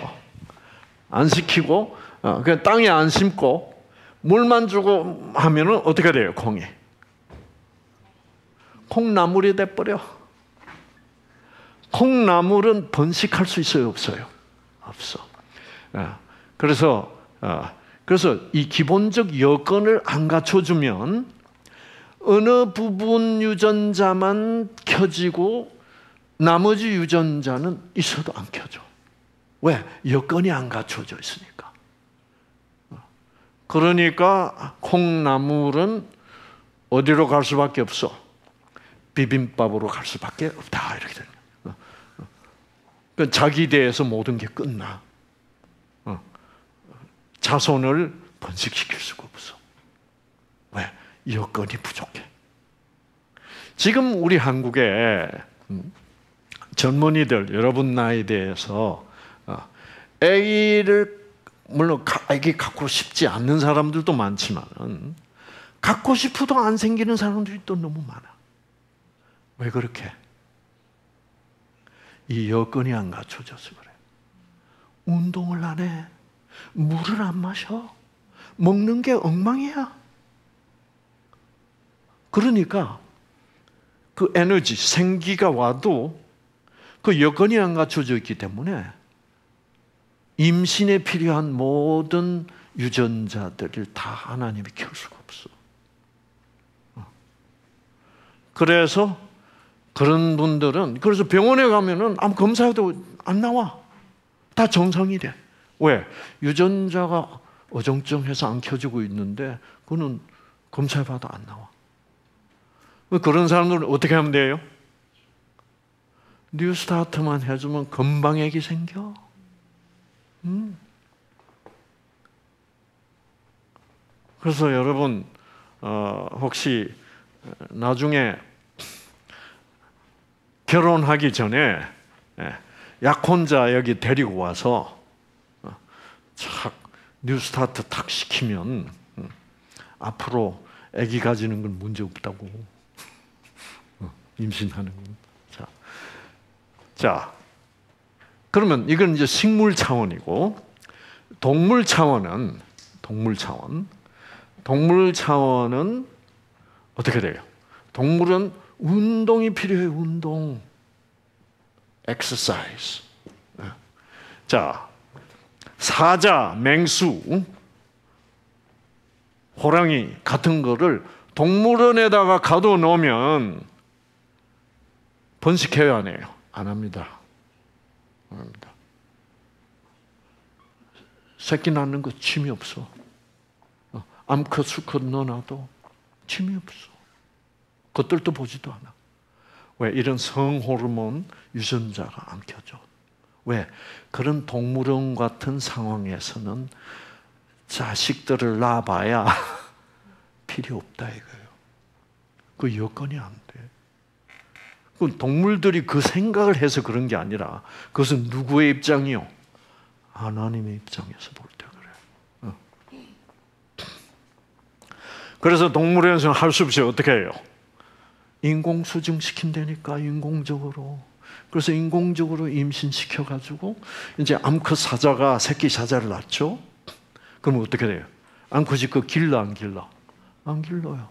안 시키고 어, 그냥 땅에 안 심고 물만 주고 하면은 어떻게 돼요, 콩이? 콩나물이 돼 버려. 콩나물은 번식할 수 있어요, 없어요? 없어. 어, 그래서 어, 그래서 이 기본적 여건을 안 갖춰주면 어느 부분 유전자만 켜지고 나머지 유전자는 있어도 안 켜져. 왜? 여건이 안 갖춰져 있으니까. 그러니까 콩나물은 어디로 갈 수밖에 없어? 비빔밥으로 갈 수밖에 없다 이렇게 되는 거예요. 그러니까 자기 대에서 모든 게 끝나. 어. 자손을 번식시킬 수가 없어. 왜? 여건이 부족해. 지금 우리 한국에 음, 젊은이들 여러분 나이 대해서 아기를 물론 아기 갖고 싶지 않는 사람들도 많지만 갖고 싶어도 안 생기는 사람들이 또 너무 많아. 왜 그렇게? 이 여건이 안 갖춰져서 그래. 운동을 안 해. 물을 안 마셔. 먹는 게 엉망이야. 그러니까 그 에너지, 생기가 와도 그 여건이 안 갖춰져 있기 때문에 임신에 필요한 모든 유전자들을 다 하나님이 켤 수가 없어. 어. 그래서 그런 분들은 그래서 병원에 가면은 아무 검사해도 안 나와. 다 정상이 돼. 왜? 유전자가 어정쩡해서 안 켜지고 있는데 그거는 검사해봐도 안 나와. 그런 사람들은 어떻게 하면 돼요? 뉴스타트만 해주면 금방 애기 생겨. 음. 그래서 여러분 어, 혹시 나중에 결혼하기 전에 예, 약혼자 여기 데리고 와서 어, 착 뉴스타트 탁 시키면 음, 앞으로 아기 가지는 건 문제 없다고 어, 임신하는 건. 자, 자 그러면 이건 이제 식물 차원이고 동물 차원은 동물 차원 동물 차원은 어떻게 돼요? 동물은 운동이 필요해 운동 exercise 자 사자 맹수 호랑이 같은 거를 동물원에다가 가둬 놓으면 번식해요 안 해요? 안 합니다. 합니다. 새끼 낳는 거 취미 없어. 어, 암컷 수컷 넣어놔도 취미 없어. 그것들도 보지도 않아. 왜? 이런 성호르몬 유전자가 안 켜져. 왜? 그런 동물원 같은 상황에서는 자식들을 낳아봐야 필요 없다 이거예요. 그 여건이 안 돼. 그 동물들이 그 생각을 해서 그런 게 아니라 그것은 누구의 입장이요? 하나님의 입장에서 볼 때 그래. 어. 그래서 동물원에서는 할수 없이 어떻게 해요? 인공 수증시킨다니까 인공적으로. 그래서 인공적으로 임신시켜 가지고 이제 암컷 사자가 새끼 사자를 낳죠. 그럼 어떻게 돼요? 암컷이 그 길러 안 길러? 안 길러요.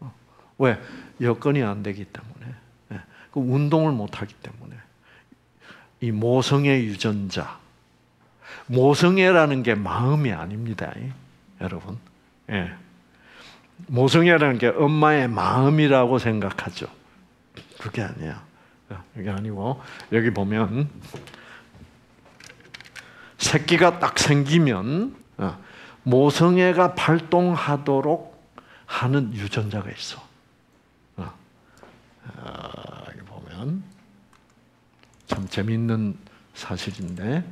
어. 왜? 여건이 안 되기 때문에. 그 운동을 못하기 때문에 이 모성애 유전자 모성애라는 게 마음이 아닙니다, 여러분. 예. 모성애라는 게 엄마의 마음이라고 생각하죠. 그게 아니야. 그게 아니고 여기 보면 새끼가 딱 생기면 어, 모성애가 발동하도록 하는 유전자가 있어. 어. 아, 보면 참 재미있는 사실인데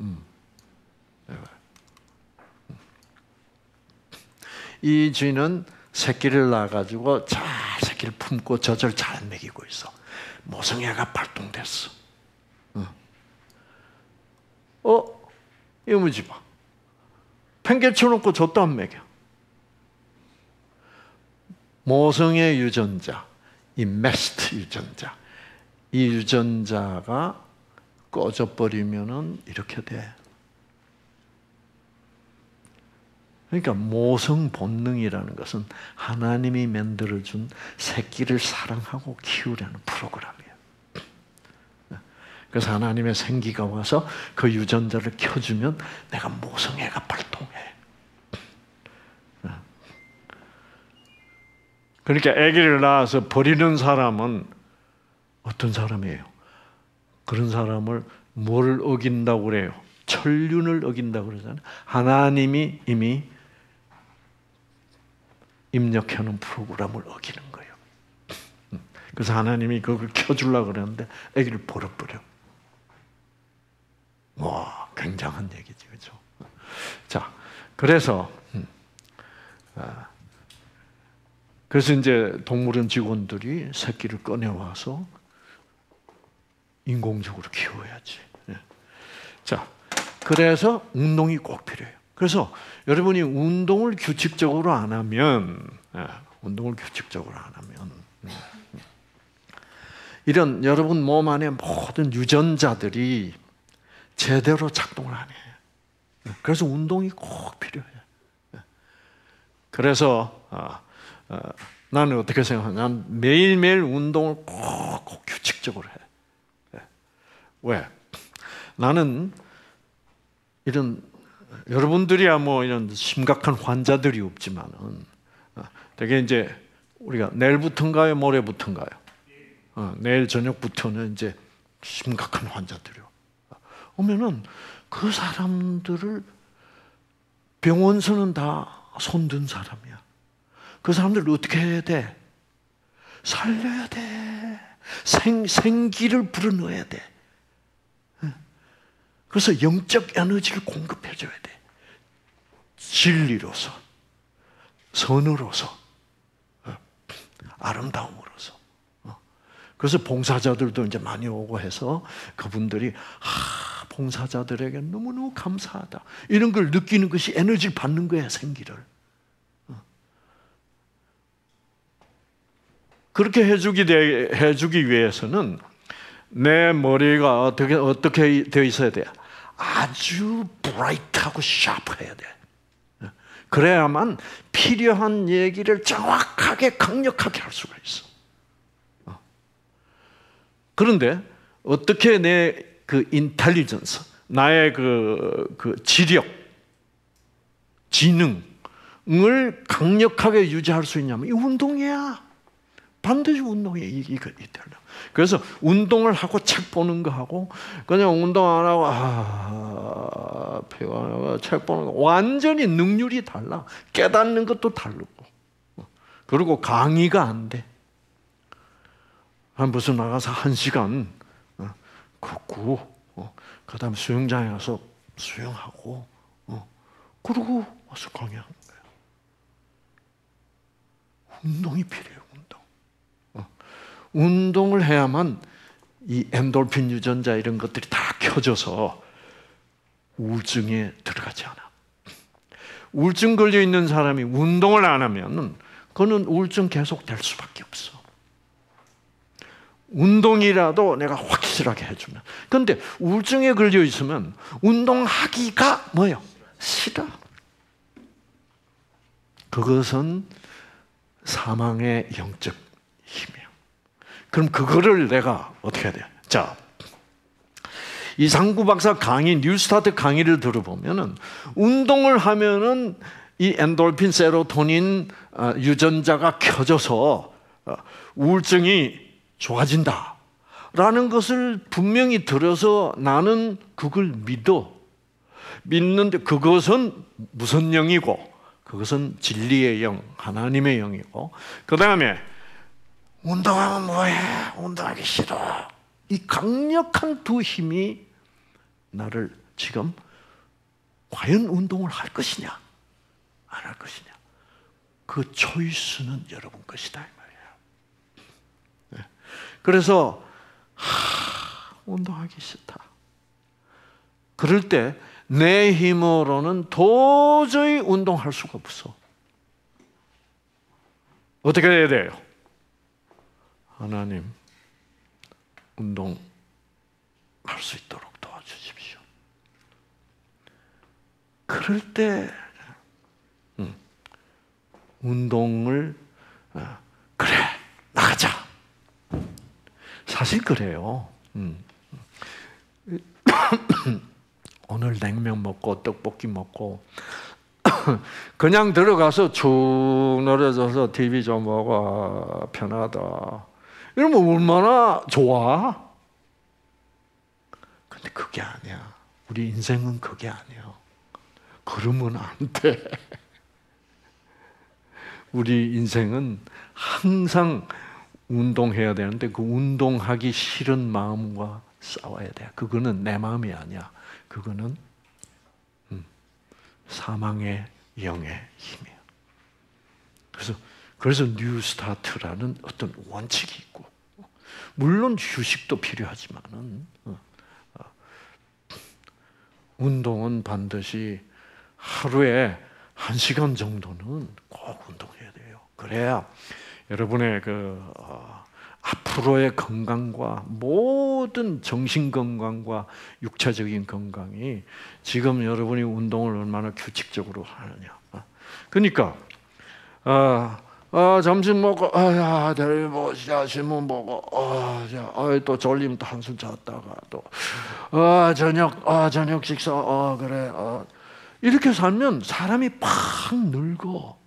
음. 이 쥐는 새끼를 낳아가지고 잘 새끼를 품고 젖을 잘 먹이고 있어. 모성애가 발동됐어. 어? 이거 뭐지 봐. 팽개쳐놓고 젖도 안 먹여. 모성의 유전자, 이 메스트 유전자, 이 유전자가 꺼져버리면은 이렇게 돼. 그러니까 모성 본능이라는 것은 하나님이 만들어준 새끼를 사랑하고 키우려는 프로그램이에요. 그래서 하나님의 생기가 와서 그 유전자를 켜주면 내가 모성애가 발동해. 그러니까 아기를 낳아서 버리는 사람은 어떤 사람이에요? 그런 사람을 뭘 어긴다고 그래요? 천륜을 어긴다고 그러잖아요. 하나님이 이미 입력해놓은 프로그램을 어기는 거예요. 그래서 하나님이 그걸 켜주려고 그러는데 아기를 버려버려. 와, 굉장한 얘기지, 그죠? 자, 그래서, 음, 아, 그래서 이제 동물원 직원들이 새끼를 꺼내와서 인공적으로 키워야지. 예. 자, 그래서 운동이 꼭 필요해요. 그래서 여러분이 운동을 규칙적으로 안 하면, 예, 운동을 규칙적으로 안 하면, 음, 이런 여러분 몸 안에 모든 유전자들이 제대로 작동을 안 해요. 그래서 운동이 꼭 필요해요. 그래서 어, 어, 나는 어떻게 생각하냐? 매일매일 운동을 꼭, 꼭 규칙적으로 해. 왜? 나는 이런 여러분들이야 뭐 이런 심각한 환자들이 없지만은 어, 되게 이제 우리가 내일부터인가요, 모레부터인가요? 어, 내일 저녁부터는 이제 심각한 환자들이 오면은 그 사람들을 병원서는 다 손든 사람이야. 그 사람들을 어떻게 해야 돼? 살려야 돼. 생, 생기를 불어넣어야 돼. 그래서 영적 에너지를 공급해줘야 돼. 진리로서, 선으로서, 어, 아름다움으로서. 어. 그래서 봉사자들도 이제 많이 오고 해서 그분들이 아, 봉사자들에게 너무너무 감사하다. 이런 걸 느끼는 것이 에너지를 받는 거야, 생기를. 그렇게 해주기, 해주기 위해서는 내 머리가 어떻게, 어떻게 되어 있어야 돼? 아주 브라이트하고 샤프해야 돼. 어. 그래야만 필요한 얘기를 정확하게 강력하게 할 수가 있어. 어. 그런데 어떻게 내 그 인텔리전스, 나의 그, 그 지력, 지능을 강력하게 유지할 수 있냐면 이 운동이야. 반드시 운동이 이거 있더라. 그래서 운동을 하고 책 보는 거 하고 그냥 운동 안 하고 아 피곤하고 책 보는 거 완전히 능률이 달라. 깨닫는 것도 다르고. 그리고 강의가 안 돼. 한 무슨 나가서 한 시간 걷고 어, 그다음 수영장에 가서 수영하고 어, 그러고 와서 강의하는 거예요. 운동이. 어, 운동을 해야만 이 엔돌핀 유전자 이런 것들이 다 켜져서 우울증에 들어가지 않아. 우울증 걸려 있는 사람이 운동을 안 하면 그는 우울증 계속 될 수밖에 없어. 운동이라도 내가 확실하게 해주면. 그런데 우울증에 걸려 있으면 운동하기가 뭐요? 싫어. 그것은 사망의 영적 힘이에요. 그럼 그거를 내가 어떻게 해야 돼요? 자, 이상구 박사 강의, 뉴스타트 강의를 들어보면은 운동을 하면은 이 엔돌핀, 세로토닌 어, 유전자가 켜져서 어, 우울증이 좋아진다. 라는 것을 분명히 들어서 나는 그걸 믿어. 믿는데 그것은 무슨 영이고, 그것은 진리의 영, 하나님의 영이고, 그 다음에 운동하면 뭐해? 운동하기 싫어. 이 강력한 두 힘이 나를 지금 과연 운동을 할 것이냐, 안 할 것이냐. 그 초이스는 여러분 것이다. 그래서 하, 운동하기 싫다. 그럴 때 내 힘으로는 도저히 운동할 수가 없어. 어떻게 해야 돼요? 하나님, 운동 할 수 있도록 도와주십시오. 그럴 때, 음, 운동을, 어, 그래, 나가자. 사실 그래요. 음. 오늘 냉면 먹고 떡볶이 먹고 그냥 들어가서 쭉 늘어져서 TV 좀 보고 아, 편하다. 이러면 얼마나 좋아? 근데 그게 아니야. 우리 인생은 그게 아니야. 그러면 안 돼. 우리 인생은 항상 운동해야 되는데 그 운동하기 싫은 마음과 싸워야 돼. 그거는 내 마음이 아니야. 그거는 음, 사망의 영의 힘이야. 그래서 그래서 뉴스타트라는 어떤 원칙이 있고 물론 휴식도 필요하지만은 어, 어, 운동은 반드시 하루에 한 시간 정도는 꼭 운동해야 돼요. 그래야 여러분의 그 어, 앞으로의 건강과 모든 정신 건강과 육체적인 건강이 지금 여러분이 운동을 얼마나 규칙적으로 하느냐. 그러니까 아, 아 점심 먹고 아야 내일 뭐자 신문 보고 아자 아, 또 졸리면 또 한숨 잤다가 또 아 저녁 아 저녁 식사 아 그래 아 이렇게 살면 사람이 팍 늙어.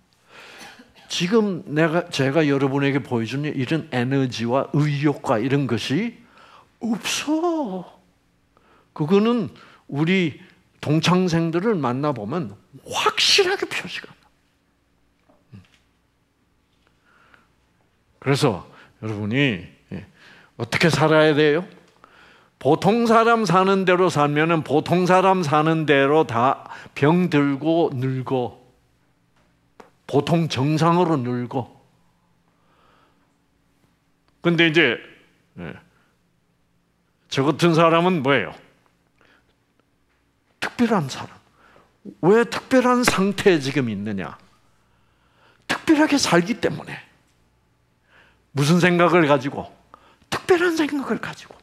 지금 내가 제가 여러분에게 보여주는 이런 에너지와 의욕과 이런 것이 없어. 그거는 우리 동창생들을 만나 보면 확실하게 표시가 나. 음. 그래서 여러분이 예, 어떻게 살아야 돼요? 보통 사람 사는 대로 살면은 보통 사람 사는 대로 다 병들고 늙어. 보통 정상으로 늙어. 근데 이제 예, 저 같은 사람은 뭐예요? 특별한 사람. 왜 특별한 상태에 지금 있느냐? 특별하게 살기 때문에. 무슨 생각을 가지고? 특별한 생각을 가지고.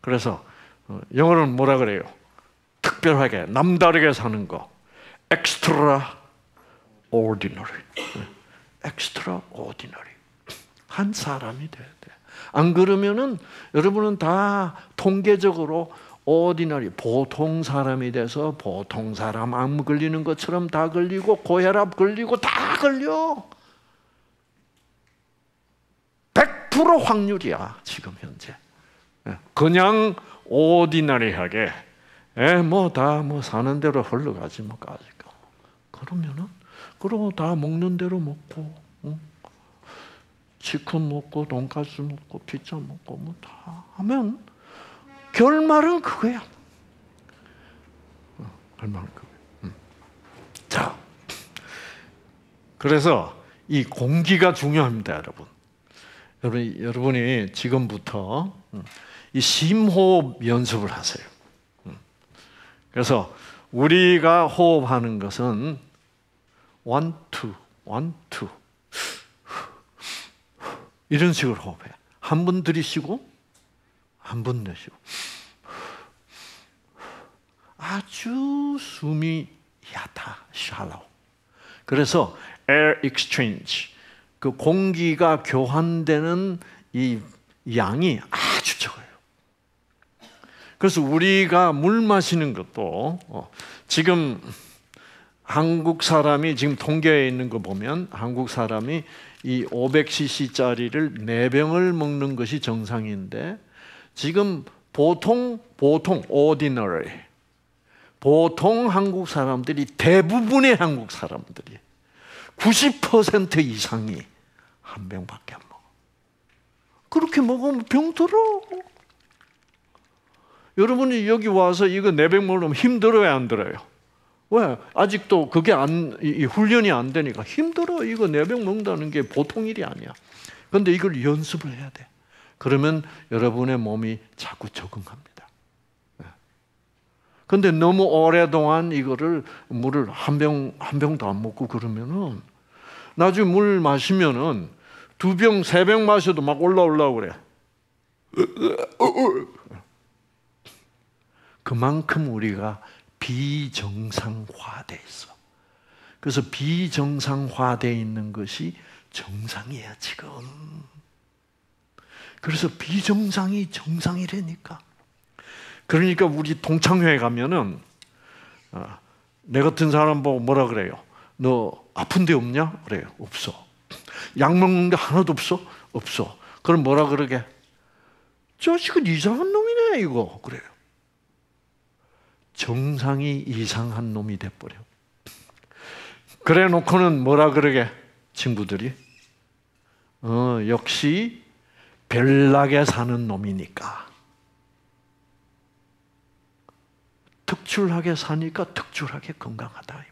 그래서 어, 영어로는 뭐라 그래요? 특별하게 남다르게 사는 거. extra ordinary. extra ordinary. 한 사람이 돼야 돼. 안 그러면은 여러분은 다 통계적으로 ordinary 보통 사람이 돼서 보통 사람 암 걸리는 것처럼 다 걸리고 고혈압 걸리고 다 걸려. 100% 확률이야 지금 현재. 예, 그냥 오디나리하게 뭐다뭐 예, 뭐 사는 대로 흘러가지 뭐 까지가 그러면은 그러고 다 먹는 대로 먹고 응? 치킨 먹고 돈까스 먹고 피자 먹고 뭐 다 하면 결말은 그거야. 어, 결말은 그거야. 응. 자, 그래서 이 공기가 중요합니다, 여러분. 여러분 여러분이 지금부터 이 심호흡 연습을 하세요. 그래서 우리가 호흡하는 것은 one two 이런 식으로 호흡해. 한 번 들이쉬고 한 번 내쉬고 아주 숨이 얕아, shallow. 그래서 air exchange 그 공기가 교환되는 이 양이 아주 적어요. 그래서 우리가 물 마시는 것도 어, 지금 한국 사람이 지금 통계에 있는 거 보면 한국 사람이 이 500cc짜리를 4병을 먹는 것이 정상인데 지금 보통 보통 ordinary 보통 한국 사람들이 대부분의 한국 사람들이 90% 이상이 한 병밖에 안 먹어. 그렇게 먹으면 병 들어. 여러분이 여기 와서 이거 네병 먹으면 힘들어요, 안 들어요? 왜? 아직도 그게 안, 이 훈련이 안 되니까 힘들어. 이거 네병 먹는다는 게 보통 일이 아니야. 근데 이걸 연습을 해야 돼. 그러면 여러분의 몸이 자꾸 적응합니다. 네. 근데 너무 오래동안 이거를 물을 한 병, 한 병도 안 먹고 그러면은 나중에 물 마시면은 두 병, 세 병 마셔도 막 올라오려고 그래. 그만큼 우리가 비정상화돼 있어. 그래서 비정상화돼 있는 것이 정상이야, 지금. 그래서 비정상이 정상이라니까. 그러니까 우리 동창회에 가면은 어, 내 같은 사람 보고 뭐라 그래요? 너 아픈 데 없냐? 그래요. 없어. 약 먹는 게 하나도 없어? 없어. 그럼 뭐라 그러게? 자식은 이상한 놈이네 이거 그래요. 정상이 이상한 놈이 돼버려. 그래 놓고는 뭐라 그러게 친구들이 어 역시 별나게 사는 놈이니까 특출하게 사니까 특출하게 건강하다.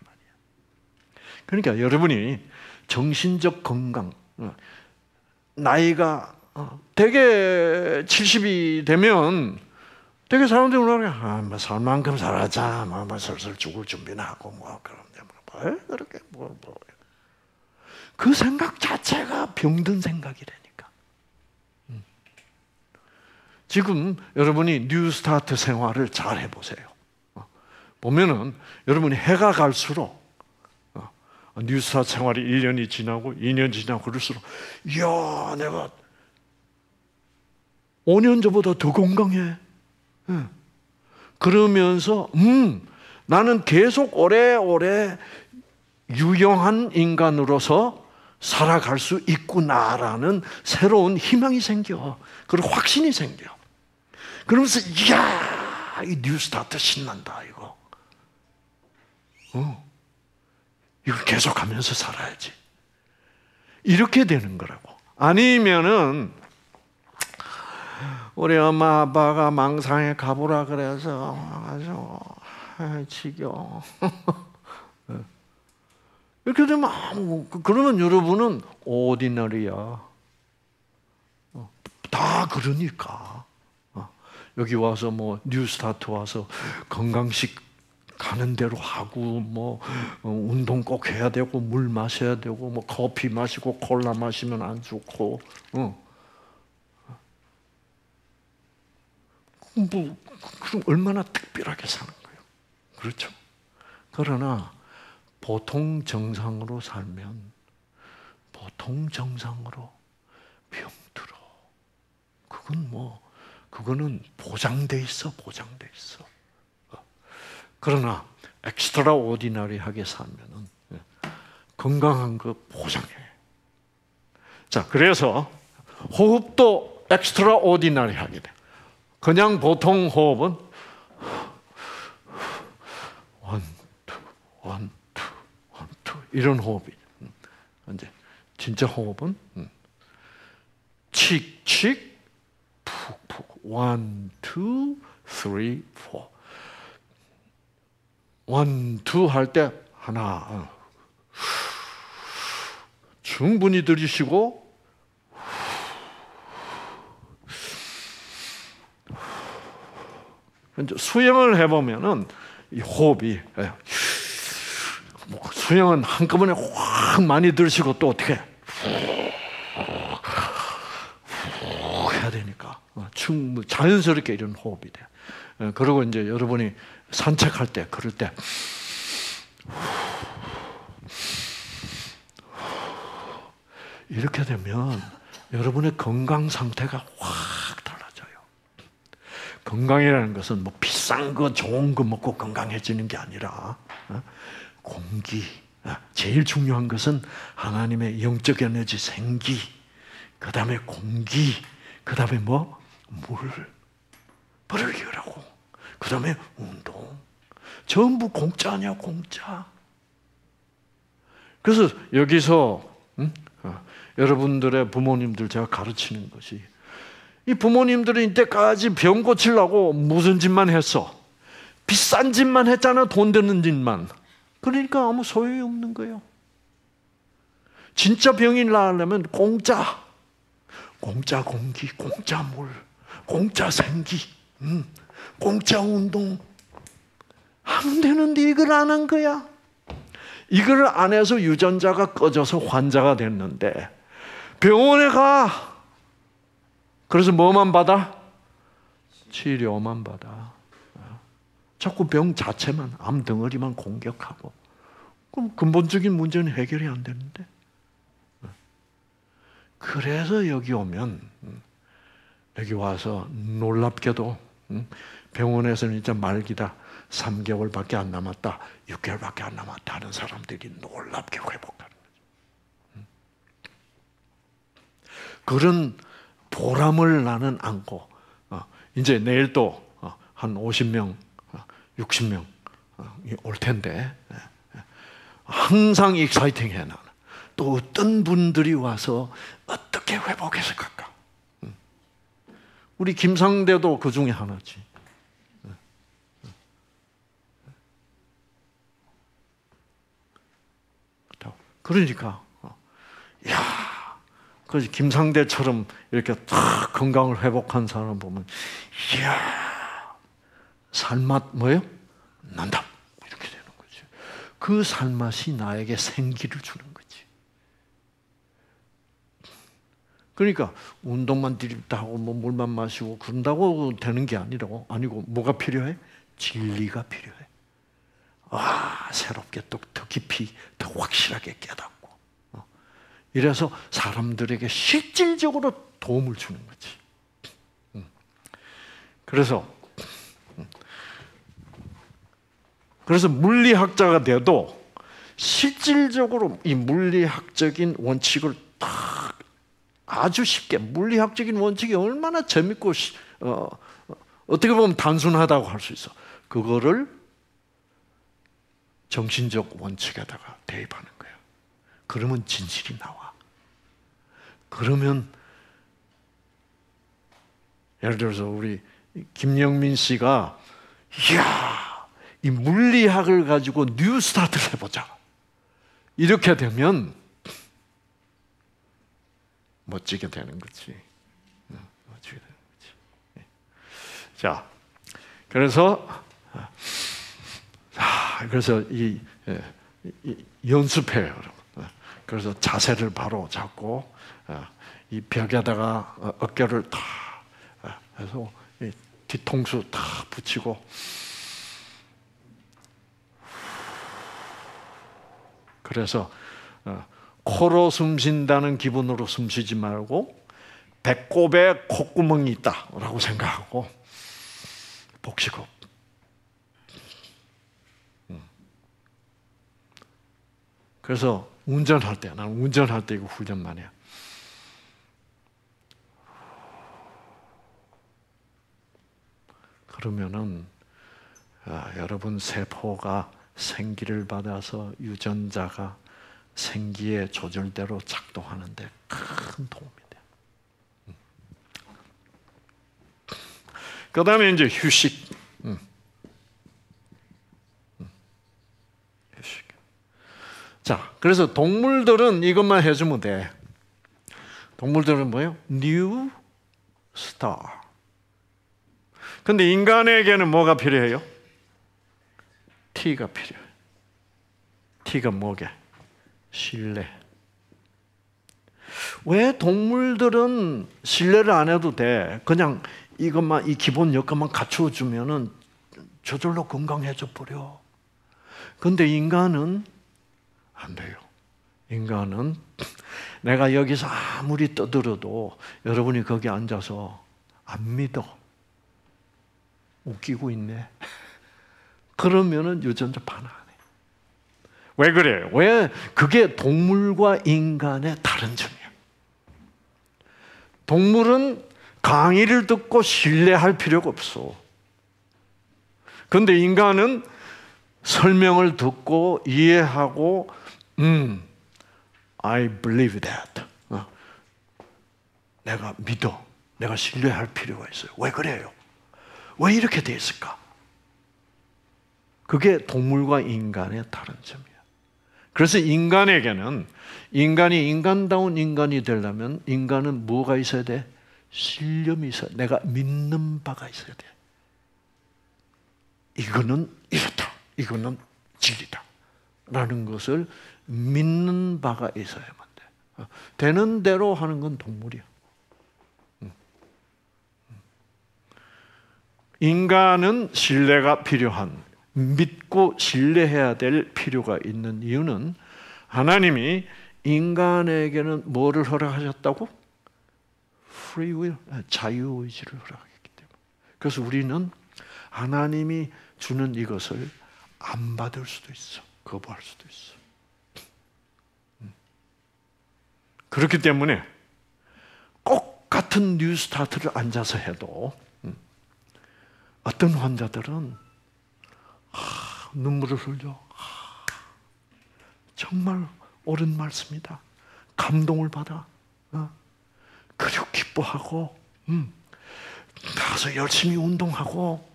그러니까 여러분이 정신적 건강 어, 나이가 어, 대개 70이 되면 되게 사람들이 그러게 아, 뭐 살만큼 살았자, 뭐, 뭐 슬슬 죽을 준비나 하고 뭐 그럼 뭐, 뭐 그렇게 뭐, 뭐. 그 생각 자체가 병든 생각이라니까. 음. 지금 여러분이 뉴스타트 생활을 잘 해보세요. 어. 보면은 여러분이 해가 갈수록 어, 뉴스타트 생활이 1년이 지나고 2년 지나고 그럴수록 이야 내가 5년 전보다 더 건강해. 예. 그러면서 음 나는 계속 오래오래 유용한 인간으로서 살아갈 수 있구나라는 새로운 희망이 생겨. 그리고 확신이 생겨. 그러면서 이야 이 뉴스타트 신난다 이거. 어. 이걸 계속하면서 살아야지. 이렇게 되는 거라고. 아니면은 우리 엄마 아빠가 망상에 가보라 그래서 아주 지겨. 이렇게 되면 그러면 여러분은 오디너리야. 어, 다 그러니까 어, 여기 와서 뭐 뉴스타트 와서 건강식 가는 대로 하고 뭐 어, 운동 꼭 해야 되고 물 마셔야 되고 뭐 커피 마시고 콜라 마시면 안 좋고 어. 뭐 그럼 얼마나 특별하게 사는 거예요. 그렇죠? 그러나 보통 정상으로 살면 보통 정상으로 병들어. 그건 뭐 그거는 보장돼 있어, 보장돼 있어. 그러나 엑스트라 오디너리하게 살면은 예, 건강한 거 보장해. 자, 그래서 호흡도 extraordinary하게 돼. 그냥 보통 호흡은 one, two, one, two, one, two 이런 호흡이. 이제 진짜 호흡은 칙, 칙, 푹, 푹. one, two, three, four. one, two 할 때 하나. 충분히 들이쉬고 수영을 해보면은 이 호흡이 예. 뭐 수영은 한꺼번에 확 많이 들이쉬고 또 어떻게 해야 되니까 어, 충분 자연스럽게 이런 호흡이 돼. 예, 그리고 이제 여러분이 산책할 때 그럴 때 이렇게 되면 여러분의 건강 상태가 확 달라져요. 건강이라는 것은 뭐 비싼 거 좋은 거 먹고 건강해지는 게 아니라 어? 공기. 어, 제일 중요한 것은 하나님의 영적 에너지 생기. 그 다음에 공기. 그 다음에 뭐? 물. 물을 이으라고. 그 다음에 운동. 전부 공짜냐, 공짜. 그래서 여기서, 응? 어, 여러분들의 부모님들 제가 가르치는 것이 이 부모님들은 이때까지 병 고치려고 무슨 짓만 했어? 비싼 짓만 했잖아, 돈 드는 짓만. 그러니까 아무 소용이 없는 거예요. 진짜 병이 나려면 공짜. 공짜 공기, 공짜 물, 공짜 생기, 음, 공짜 운동. 하면 되는데 이걸 안 한 거야. 이걸 안 해서 유전자가 꺼져서 환자가 됐는데 병원에 가. 그래서 뭐만 받아? 치료만 받아. 자꾸 병 자체만, 암 덩어리만 공격하고. 그럼 근본적인 문제는 해결이 안 되는데. 그래서 여기 오면, 여기 와서 놀랍게도 병원에서는 이제 말기다. 3개월밖에 안 남았다. 6개월밖에 안 남았다 하는 사람들이 놀랍게 회복하는 거죠. 음. 그런 보람을 나는 안고 어, 이제 내일 또한 어, 50명, 60명 어, 올 텐데 예, 예. 항상 익사이팅해 나는. 또 어떤 분들이 와서 어떻게 회복해서 갈까? 음. 우리 김상대도 그 중에 하나지. 그러니까, 야, 그 김상대처럼 이렇게 탁 건강을 회복한 사람 보면, 이야, 살맛 뭐요? 난다. 이렇게 되는 거죠. 그 살맛이 나에게 생기를 주는 거지. 그러니까 운동만 드립다 하고 뭐 물만 마시고 그런다고 되는 게 아니라고 아니고 뭐가 필요해? 진리가 필요해. 아 새롭게 또 더 깊이 더 확실하게 깨닫고 어. 이래서 사람들에게 실질적으로 도움을 주는 거지. 음. 그래서 음. 그래서 물리학자가 돼도 실질적으로 이 물리학적인 원칙을 딱 아주 쉽게 물리학적인 원칙이 얼마나 재밌고 어, 어떻게 보면 단순하다고 할 수 있어. 그거를 정신적 원칙에다가 대입하는 거예요. 그러면 진실이 나와. 그러면 예를 들어서 우리 김영민 씨가 이야 이 물리학을 가지고 NEWSTART를 해보자. 이렇게 되면 멋지게 되는 거지. 멋지게 되는 거지. 예. 자, 그래서 그래서 이, 예, 이 연습해요. 그래서 자세를 바로 잡고 어, 이 벽에다가 어, 어깨를 다 어, 해서 뒤통수 다 붙이고 그래서 코로 숨 쉰다는 기분으로 숨 쉬지 말고 배꼽에 콧구멍이 있다라고 생각하고 복식호 그래서 운전할 때, 나는 운전할 때 이거 훈련 많이 해. 그러면은 아, 여러분 세포가 생기를 받아서 유전자가 생기의 조절대로 작동하는데 큰 도움이 돼. 음. 그 다음에 이제 휴식. 음. 자, 그래서 동물들은 이것만 해주면 돼. 동물들은 뭐예요? New star. 근데 인간에게는 뭐가 필요해요? T가 필요해. T가 뭐게? 신뢰. 왜 동물들은 신뢰를 안 해도 돼? 그냥 이것만 이 기본 여건만 갖추어 주면은 저절로 건강해져 버려. 근데 인간은 안 돼요. 인간은 내가 여기서 아무리 떠들어도 여러분이 거기 앉아서 안 믿어. 웃기고 있네. 그러면은 유전자 반항해. 왜 그래? 왜 그게 동물과 인간의 다른 점이야. 동물은 강의를 듣고 신뢰할 필요가 없어. 근데 인간은 설명을 듣고 이해하고 음, I believe that. 어. 내가 믿어. 내가 신뢰할 필요가 있어요. 왜 그래요? 왜 이렇게 돼 있을까? 그게 동물과 인간의 다른 점이야. 그래서 인간에게는 인간이 인간다운 인간이 되려면 인간은 뭐가 있어야 돼? 신념이 있어야 돼. 내가 믿는 바가 있어야 돼. 이거는 이렇다. 이거는 진리다. 라는 것을 믿는 바가 있어야만 돼. 어, 되는 대로 하는 건 동물이야. 인간은 신뢰가 필요한, 믿고 신뢰해야 될 필요가 있는 이유는 하나님이 인간에게는 뭐를 허락하셨다고? free will, 아, 자유의지를 허락했기 때문에. 그래서 우리는 하나님이 주는 이것을 안 받을 수도 있어. 거부할 수도 있어. 음. 그렇기 때문에 꼭 같은 NEWSTART를 앉아서 해도 음, 어떤 환자들은 아, 눈물을 흘려. 아, 정말 옳은 말씀이다. 감동을 받아. 어? 그리고 기뻐하고, 음, 가서 열심히 운동하고,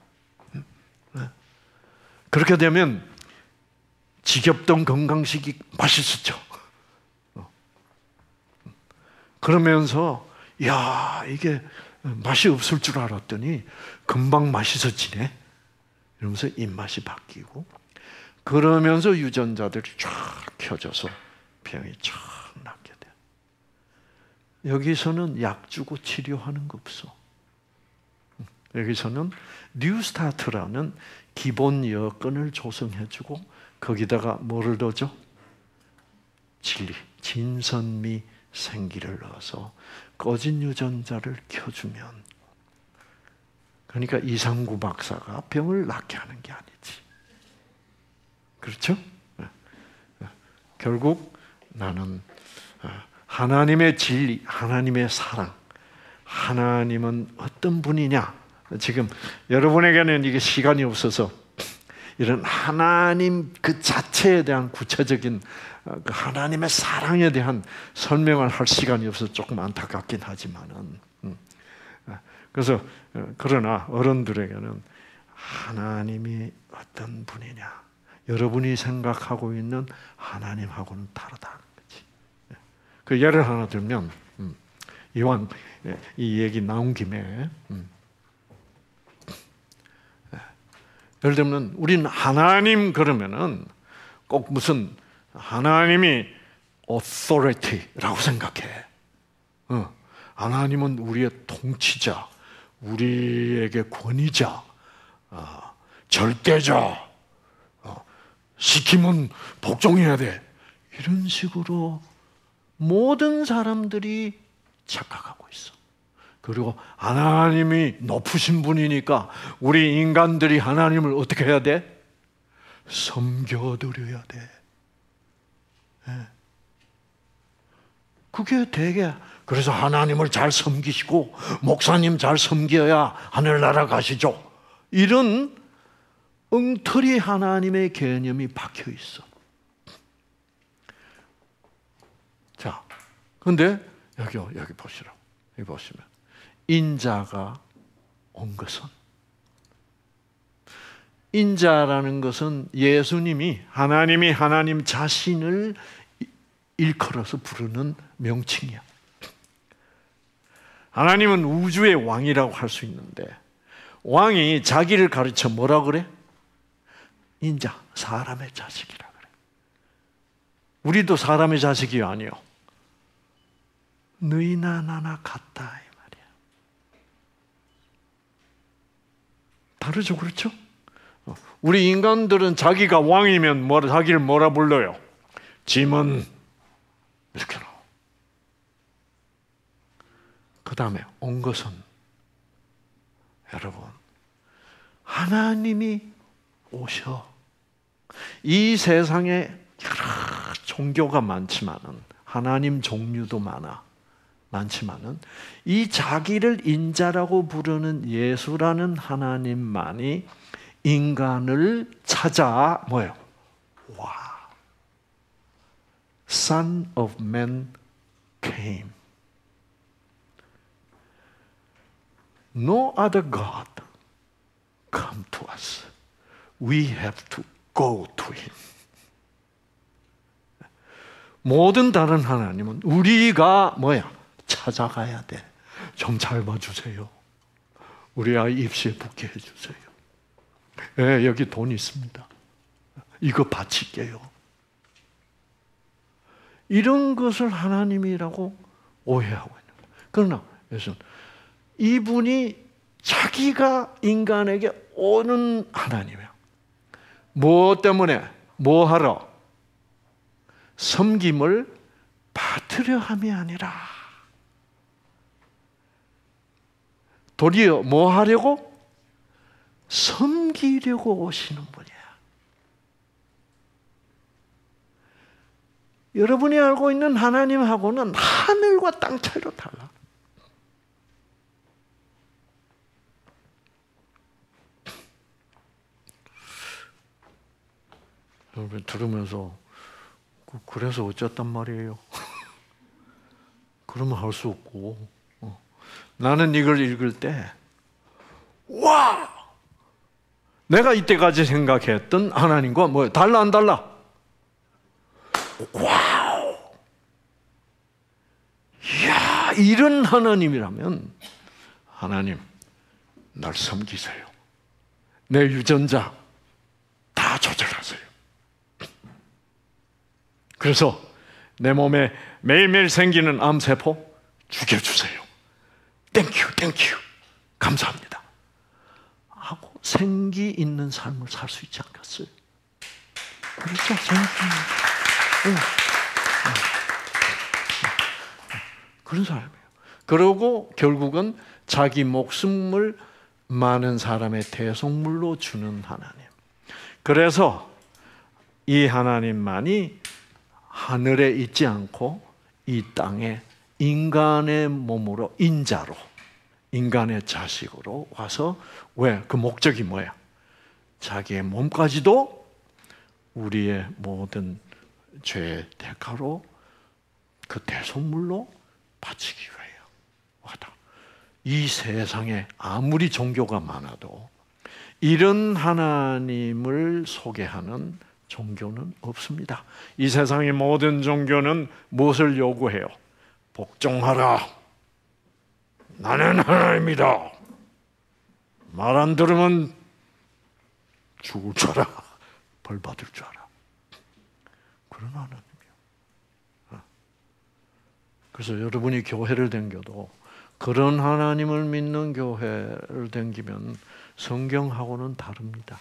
음, 네. 그렇게 되면 지겹던 건강식이 맛있어져. 어. 그러면서, 야, 이게 맛이 없을 줄 알았더니 금방 맛있어지네. 이러면서 입맛이 바뀌고, 그러면서 유전자들이 쫙 켜져서 병이 쫙 낫게 돼. 여기서는 약 주고 치료하는 거 없어. 여기서는 뉴스타트라는 기본 여건을 조성해주고 거기다가 뭐를 넣죠? 진리, 진선미 생기를 넣어서 꺼진 유전자를 켜주면 그러니까 이상구 박사가 병을 낫게 하는 게 아니지. 그렇죠? 결국 나는 하나님의 진리, 하나님의 사랑, 하나님은 어떤 분이냐? 지금 여러분에게는 이게 시간이 없어서 이런 하나님 그 자체에 대한 구체적인 그 하나님의 사랑에 대한 설명을 할 시간이 없어서 조금 안타깝긴 하지만은 음. 그래서 그러나 어른들에게는 하나님이 어떤 분이냐 여러분이 생각하고 있는 하나님하고는 다르다는 거지. 그 예를 하나 들면 음, 이왕 이 얘기 나온 김에 음, 예를 들면 우리는 하나님 그러면은 꼭 무슨 하나님이 authority라고 생각해. 어, 하나님은 우리의 통치자, 우리에게 권위자, 어, 절대자, 어, 시키면 복종해야 돼. 이런 식으로 모든 사람들이 착각하고 있어. 그리고 하나님이 높으신 분이니까 우리 인간들이 하나님을 어떻게 해야 돼? 섬겨드려야 돼. 네. 그게 되게 그래서 하나님을 잘 섬기시고 목사님 잘 섬겨야 하늘나라 가시죠. 이런 엉터리 하나님의 개념이 박혀 있어. 자, 근데 여기 여기 보시라고. 여기 보시면 인자가 온 것은 인자라는 것은 예수님이 하나님이 하나님 자신을 일컬어서 부르는 명칭이야. 하나님은 우주의 왕이라고 할 수 있는데 왕이 자기를 가르쳐 뭐라 그래? 인자, 사람의 자식이라 그래. 우리도 사람의 자식이 아니요. 너희나 나나 같다 이 말이야. 다르죠, 그렇죠? 우리 인간들은 자기가 왕이면 뭐라 자기를 뭐라 불러요? 짐은 이렇게 나와. 그 다음에 온 것은 여러분 하나님이 오셔. 이 세상에 여러 종교가 많지만은 하나님 종류도 많아. 많지만은 이 자기를 인자라고 부르는 예수라는 하나님만이 인간을 찾아 뭐요? 와. Son of Man came. No other God come to us. We have to go to him. 모든 다른 하나님은 우리가 뭐야? 찾아가야 돼. 좀 잘 봐주세요. 우리 아이 입시에 붙게 해주세요. 예, 여기 돈 있습니다. 이거 바칠게요. 이런 것을 하나님이라고 오해하고 있는 거예요. 그러나 예수는 이분이 자기가 인간에게 오는 하나님이야. 뭐 때문에? 뭐 하러? 섬김을 받으려 함이 아니라 도리어 뭐 하려고? 섬기려고 오시는 분이야. 여러분이 알고 있는 하나님하고는 하늘과 땅 차이로 달라. 여러분 들으면서 그- 그래서 어쨌단 말이에요. 그러면 할 수 없고 어. 나는 이걸 읽을 때 와! 내가 이때까지 생각했던 하나님과 뭐 달라 안 달라? Wow! 이야, 이런 하나님이라면 하나님 날 섬기세요. 내 유전자 다 조절하세요. 그래서 내 몸에 매일매일 생기는 암세포 죽여주세요. Thank you, thank you. 감사합니다. 하고 생기 있는 삶을 살 수 있지 않겠어요? 그렇죠, 생기. 응. 응. 그런 사람이에요. 그러고 결국은 자기 목숨을 많은 사람의 대속물로 주는 하나님. 그래서 이 하나님만이 하늘에 있지 않고 이 땅에 인간의 몸으로 인자로 인간의 자식으로 와서 왜 그 목적이 뭐야? 자기의 몸까지도 우리의 모든 죄의 대가로 그 대속물로 바치기 위하여 와다. 이 세상에 아무리 종교가 많아도 이런 하나님을 소개하는 종교는 없습니다. 이 세상의 모든 종교는 무엇을 요구해요? 복종하라. 나는 하나님이다. 말 안 들으면 죽을 줄 알아. 벌 받을 줄 알아. 그런 하나님이요. 어. 그래서 여러분이 교회를 댕겨도 그런 하나님을 믿는 교회를 댕기면 성경하고는 다릅니다.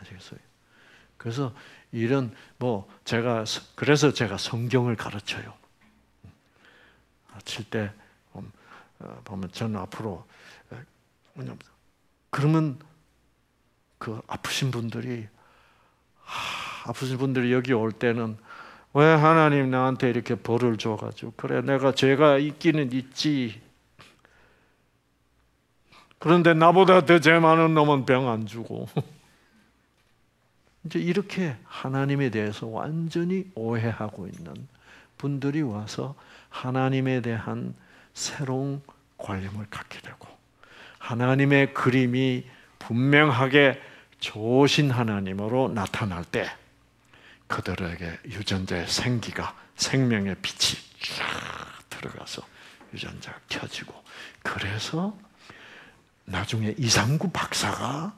아시겠어요? 그래서 이런 뭐 제가 그래서 제가 성경을 가르쳐요. 칠때 음, 어, 보면 저는 앞으로 그러면 그 아프신 분들이 아프신 분들이 여기 올 때는 왜 하나님 나한테 이렇게 벌을 줘가지고 그래 내가 죄가 있기는 있지. 그런데 나보다 더 죄 많은 놈은 병 안 주고. 이제 이렇게 하나님에 대해서 완전히 오해하고 있는 분들이 와서 하나님에 대한 새로운 관념을 갖게 되고 하나님의 그림이 분명하게 좋으신 하나님으로 나타날 때 그들에게 유전자의 생기가 생명의 빛이 쫙 들어가서 유전자가 켜지고 그래서 나중에 이상구 박사가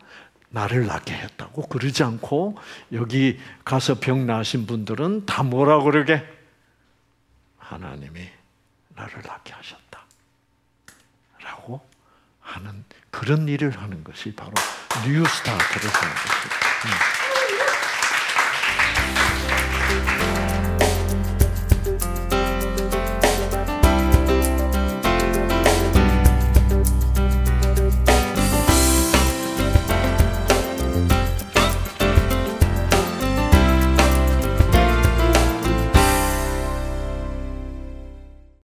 나를 낫게 했다고 그러지 않고 여기 가서 병 나신 분들은 다 뭐라 그러게 하나님이 나를 낫게 하셨다. 라고 하는 그런 일을 하는 것이 바로 NEWSTART를 하는 것입니다.